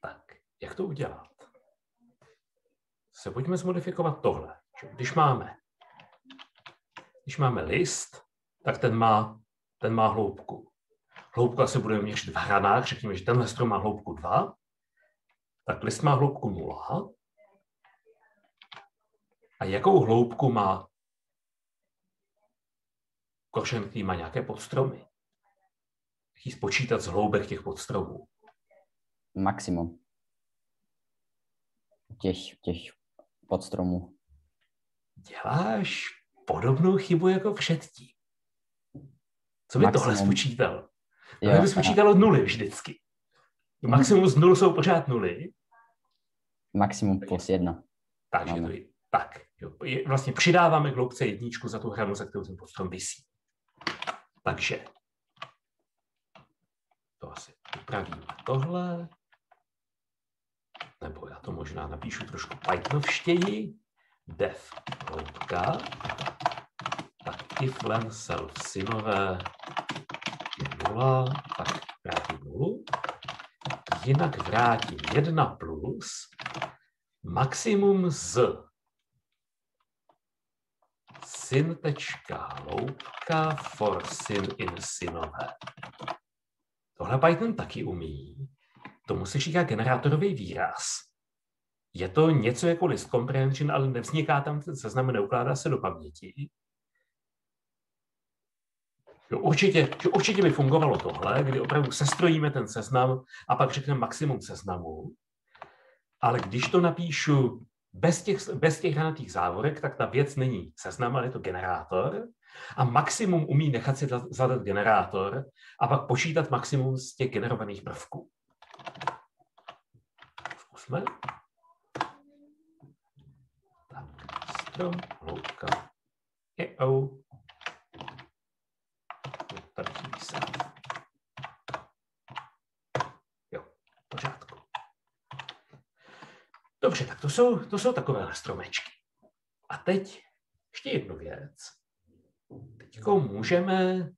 Tak, jak to udělat? Se pojďme zmodifikovat tohle. Když máme, když máme list, tak ten má, ten má hloubku. Hloubku asi budeme měřit v hranách, řekněme, že tenhle strom má hloubku 2, Tak list má hloubku 0. A jakou hloubku má kořen, který má nějaké podstromy? Chtít spočítat z hloubek těch podstromů. Maximum. Těch, těch podstromů. Děláš podobnou chybu jako předtím. Co by Maximum. tohle spočítal? Tohle by spočítalo nuly vždycky. Maximum z nul jsou pořád nuly. Maximum plus jedna. Takže to je, tak, jo, vlastně přidáváme k hloubce jedničku za tu hranu, za kterou ten podstrom vysí. Takže to asi upravíme tohle. Nebo já to možná napíšu trošku Pythonovštěji. Def hloubka. Tak if len self synové je nula, tak vrátím nulu. Jinak vrátím 1 plus maximum z syn tečka hloubka for syn in synové. Tohle Python taky umí. Tomu se říká generátorový výraz. Je to něco jako list comprehension, ale nevzniká tam ten seznam, neukládá se do paměti. Jo, určitě, určitě by fungovalo tohle, kdy opravdu sestrojíme ten seznam a pak řekneme maximum seznamu. Ale když to napíšu bez těch, bez těch hranatých závorek, tak ta věc není seznam, ale je to generátor. A maximum umí nechat si zadat generátor a pak počítat maximum z těch generovaných prvků. Zkusme. Tak, strom, hloubka, EO. Tady se. Jo, pořádku. Dobře, tak to jsou, to jsou takové stromečky. A teď ještě jednu věc. Teď můžeme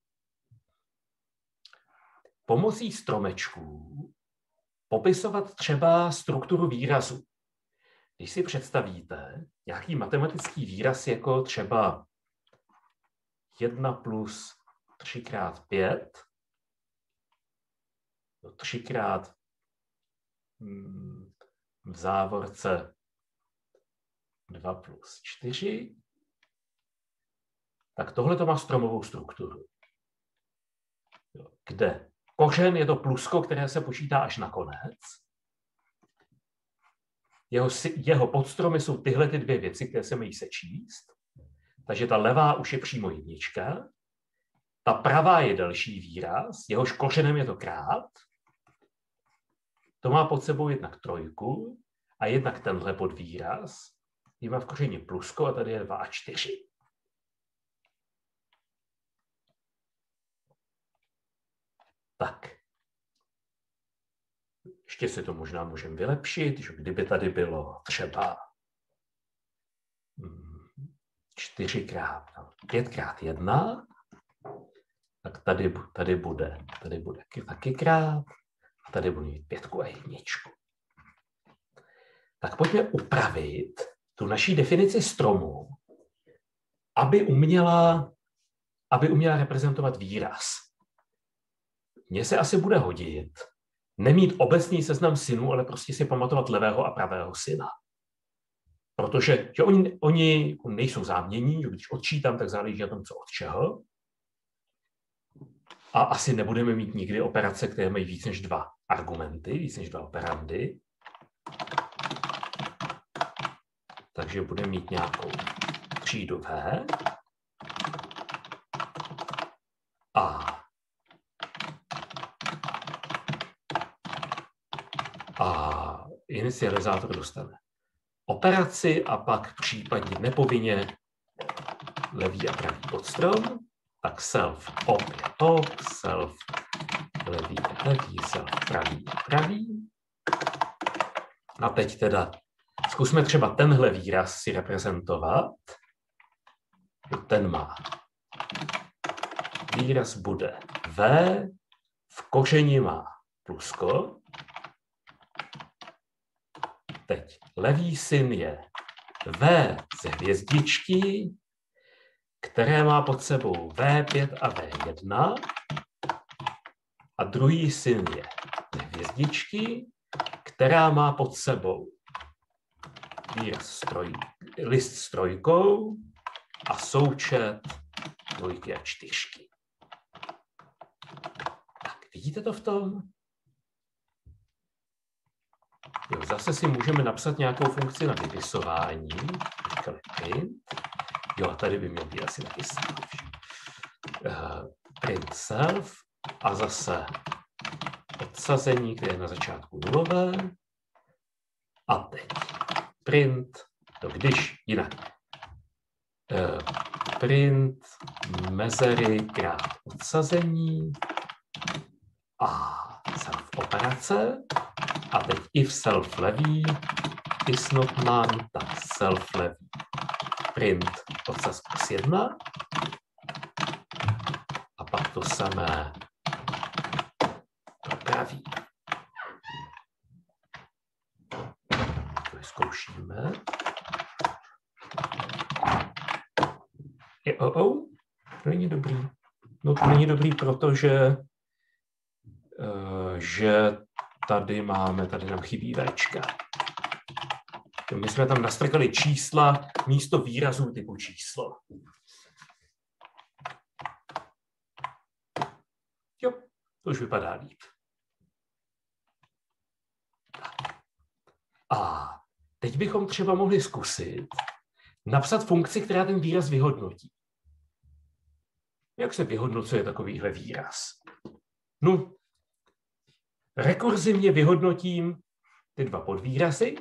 pomocí stromečků popisovat třeba strukturu výrazu. Když si představíte nějaký matematický výraz jako třeba 1 plus 3 krát 5, 3 krát v závorce 2 plus 4, tak tohle to má stromovou strukturu. Kde kořen je to plusko, které se počítá až na konec. Jeho, jeho podstromy jsou tyhle ty dvě věci, které se mají sečíst. Takže ta levá už je přímo jednička. Ta pravá je další výraz, jehož kořenem je to krát. To má pod sebou jednak trojku a jednak tenhle podvýraz. Je má v kořeně plusko a tady je 2 a 4. Tak. Ještě si to možná můžeme vylepšit, že kdyby tady bylo třeba 4krát, hm, 5x1, tak tady, tady, bude, tady bude taky krát a tady bude mít pětku a jedničku. Tak pojďme upravit tu naší definici stromu, aby uměla, aby uměla reprezentovat výraz. Mně se asi bude hodit nemít obecný seznam synů, ale prostě si pamatovat levého a pravého syna. Protože že oni, oni nejsou zámění, když odčítám, tak záleží na tom, co od čeho. A asi nebudeme mít nikdy operace, které mají víc než dva argumenty, víc než dva operandy. Takže budeme mít nějakou třídu V. A a inicializátor dostane operaci a pak případně nepovinně levý a pravý podstrom, tak self op je op, self levý a levý, self pravý a pravý. A teď teda zkusme třeba tenhle výraz si reprezentovat. Ten má. Výraz bude V, v kořeni má plusko, Teď levý syn je V ze hvězdičky, které má pod sebou V5 a V1. A druhý syn je hvězdičky, která má pod sebou stroj, list s trojkou a součet dvojky a čtyřky. Tak, vidíte to v tom? Jo, zase si můžeme napsat nějakou funkci na vypisování. print. Jo, tady by měl být asi napísaný. Uh, print self a zase odsazení, které je na začátku nulové. A teď print, to když jinak. Uh, print mezery krát odsazení a self operace a teď if self levý is not none, tak self levý print odsaz plus jedna a pak to samé pro pravý. To zkoušíme. Je oh, oh, to není dobrý. No to není dobrý, protože že tady máme, tady nám chybí Včka. My jsme tam nastrkali čísla místo výrazů typu číslo. Jo, to už vypadá líp. A teď bychom třeba mohli zkusit napsat funkci, která ten výraz vyhodnotí. Jak se vyhodnocuje takovýhle výraz? No, Rekurzivně vyhodnotím ty dva podvýrazy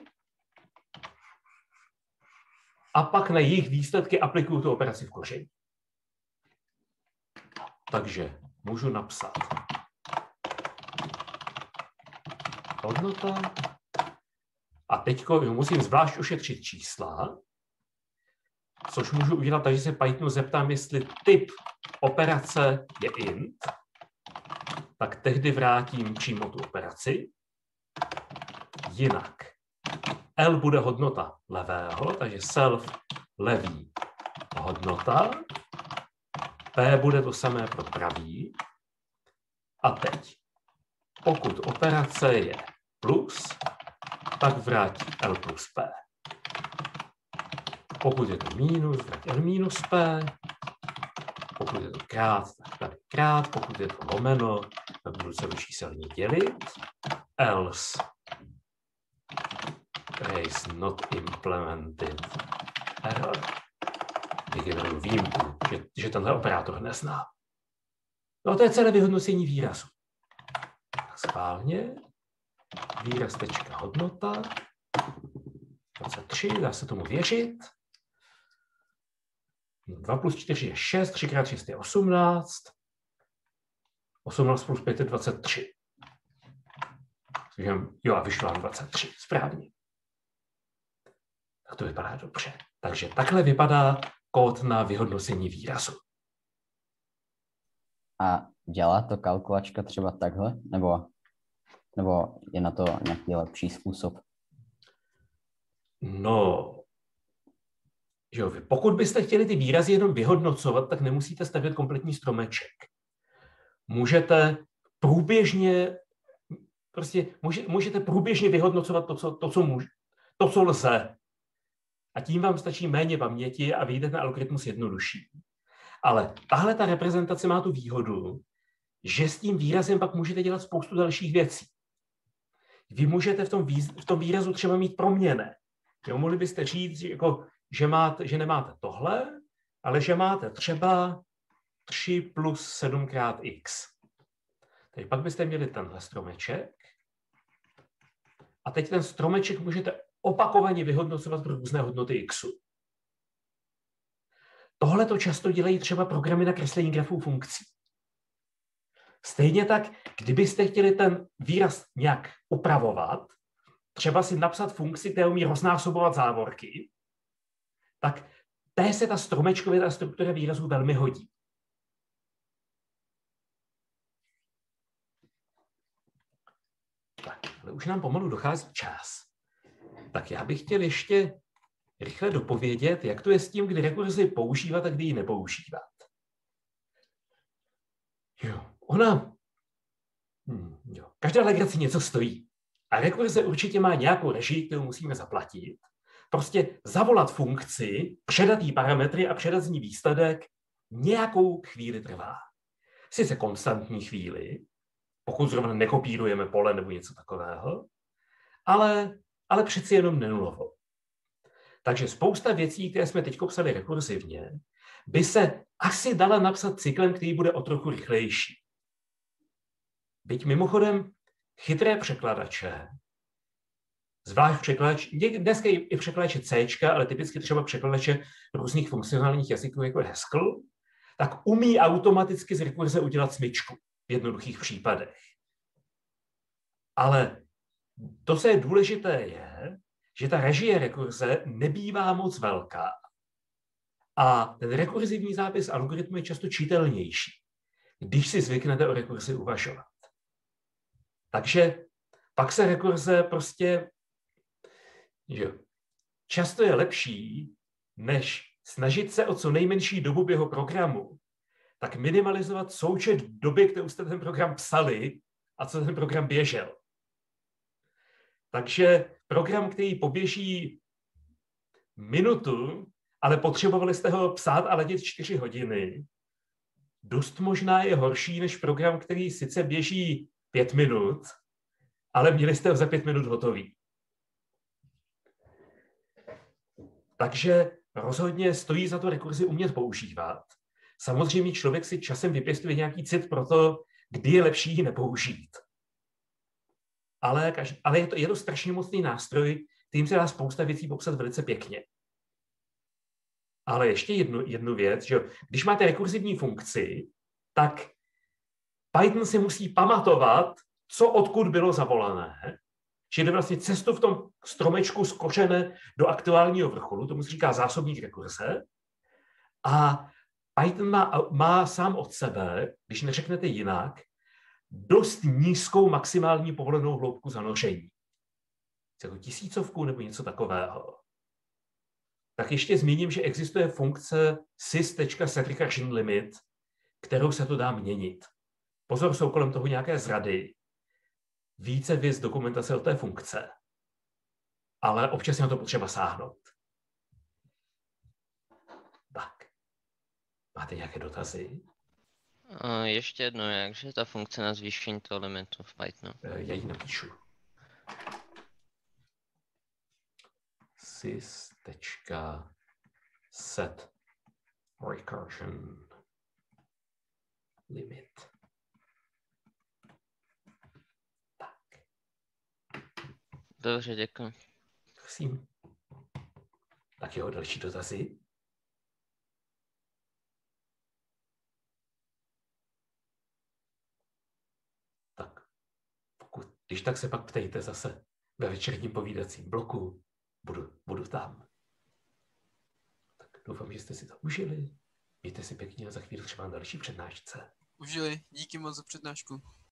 a pak na jejich výsledky aplikuju tu operaci v koření. Takže můžu napsat. Hodnota. A teď musím zvlášť ošetřit čísla, což můžu udělat takže se Pythonu zeptám, jestli typ operace je int, tak tehdy vrátím přímo tu operaci. Jinak L bude hodnota levého, takže self levý hodnota. P bude to samé pro pravý. A teď, pokud operace je plus, tak vrátí L plus P. Pokud je to minus, vrátí L minus P. Pokud je to krát, tak tady krát. Pokud je to lomeno, tak budu se číselně dělit. Else race not implemented error. Vygeneruju výjimku, že, že tenhle operátor nezná. No to je celé vyhodnocení výrazu. Schválně. Výraz tečka hodnota. 23, dá se tomu věřit. 2 plus 4 je 6, 3 krát 6 je 18. 18 plus 5 je 23. Jo, a vyšlo vám 23. Správně. Tak to vypadá dobře. Takže takhle vypadá kód na vyhodnocení výrazu. A dělá to kalkulačka třeba takhle? Nebo, nebo je na to nějaký lepší způsob? No, že pokud byste chtěli ty výrazy jenom vyhodnocovat, tak nemusíte stavět kompletní stromeček můžete průběžně prostě můžete průběžně vyhodnocovat to, co, to, co, může, to, co lze. A tím vám stačí méně paměti a vyjde ten algoritmus jednodušší. Ale tahle ta reprezentace má tu výhodu, že s tím výrazem pak můžete dělat spoustu dalších věcí. Vy můžete v tom, výz, v tom výrazu třeba mít proměny. Jo, mohli byste říct, jako, že, máte, že nemáte tohle, ale že máte třeba 3 plus 7 krát x. Takže pak byste měli tenhle stromeček. A teď ten stromeček můžete opakovaně vyhodnocovat pro různé hodnoty xu. Tohle to často dělají třeba programy na kreslení grafů funkcí. Stejně tak, kdybyste chtěli ten výraz nějak upravovat, třeba si napsat funkci, která umí roznásobovat závorky, tak té se ta stromečkově struktura výrazů velmi hodí. Ale už nám pomalu dochází čas. Tak já bych chtěl ještě rychle dopovědět, jak to je s tím, kdy rekurzi používat a kdy ji nepoužívat. Jo, ona... Hm, jo. Každá legrace něco stojí. A rekurze určitě má nějakou režii, kterou musíme zaplatit. Prostě zavolat funkci, předat jí parametry a předat z ní výsledek nějakou chvíli trvá. Sice konstantní chvíli, pokud zrovna nekopírujeme pole nebo něco takového, ale, ale přeci jenom nenulovou. Takže spousta věcí, které jsme teď psali rekurzivně, by se asi dala napsat cyklem, který bude o trochu rychlejší. Byť mimochodem chytré překladače, zvlášť překladač, dneska i překladače C, ale typicky třeba překladače různých funkcionálních jazyků jako Haskell, tak umí automaticky z rekurze udělat smyčku jednoduchých případech. Ale to, co je důležité, je, že ta režie rekurze nebývá moc velká. A ten rekurzivní zápis algoritmu je často čitelnější, když si zvyknete o rekurzi uvažovat. Takže pak se rekurze prostě, že často je lepší, než snažit se o co nejmenší dobu běhu programu, tak minimalizovat součet doby, kterou jste ten program psali a co ten program běžel. Takže program, který poběží minutu, ale potřebovali jste ho psát a letět čtyři hodiny, dost možná je horší než program, který sice běží pět minut, ale měli jste ho za pět minut hotový. Takže rozhodně stojí za to rekurzi umět používat. Samozřejmě člověk si časem vypěstuje nějaký cit pro to, kdy je lepší ji nepoužít. Ale, ale je, to, je to strašně mocný nástroj, kterým se dá spousta věcí popsat velice pěkně. Ale ještě jednu, jednu věc, že když máte rekurzivní funkci, tak Python si musí pamatovat, co odkud bylo zavolané, čili vlastně cestu v tom stromečku skořené do aktuálního vrcholu, tomu se říká zásobník rekurze. A Python má, má sám od sebe, když neřeknete jinak, dost nízkou maximální povolenou hloubku zanoření. Jako tisícovku nebo něco takového. Tak ještě zmíním, že existuje funkce sys.setRecursion kterou se to dá měnit. Pozor, jsou kolem toho nějaké zrady. Více věc dokumentace o té funkce. Ale občas je na to potřeba sáhnout. Tak. Máte nějaké dotazy? Ještě jedno, jakže ta funkce na zvýšení toho limitu v Pythonu? Uh, já ji napíšu. sys.set recursion limit. Dobře, děkuji. Prosím. Tak jo, další dotazy? Tak, pokud, když tak se pak ptejte zase ve večerním povídacím bloku. Budu, budu tam. Tak doufám, že jste si to užili. Mějte si pěkně a za chvíli třeba další přednášce. Užili, díky moc za přednášku.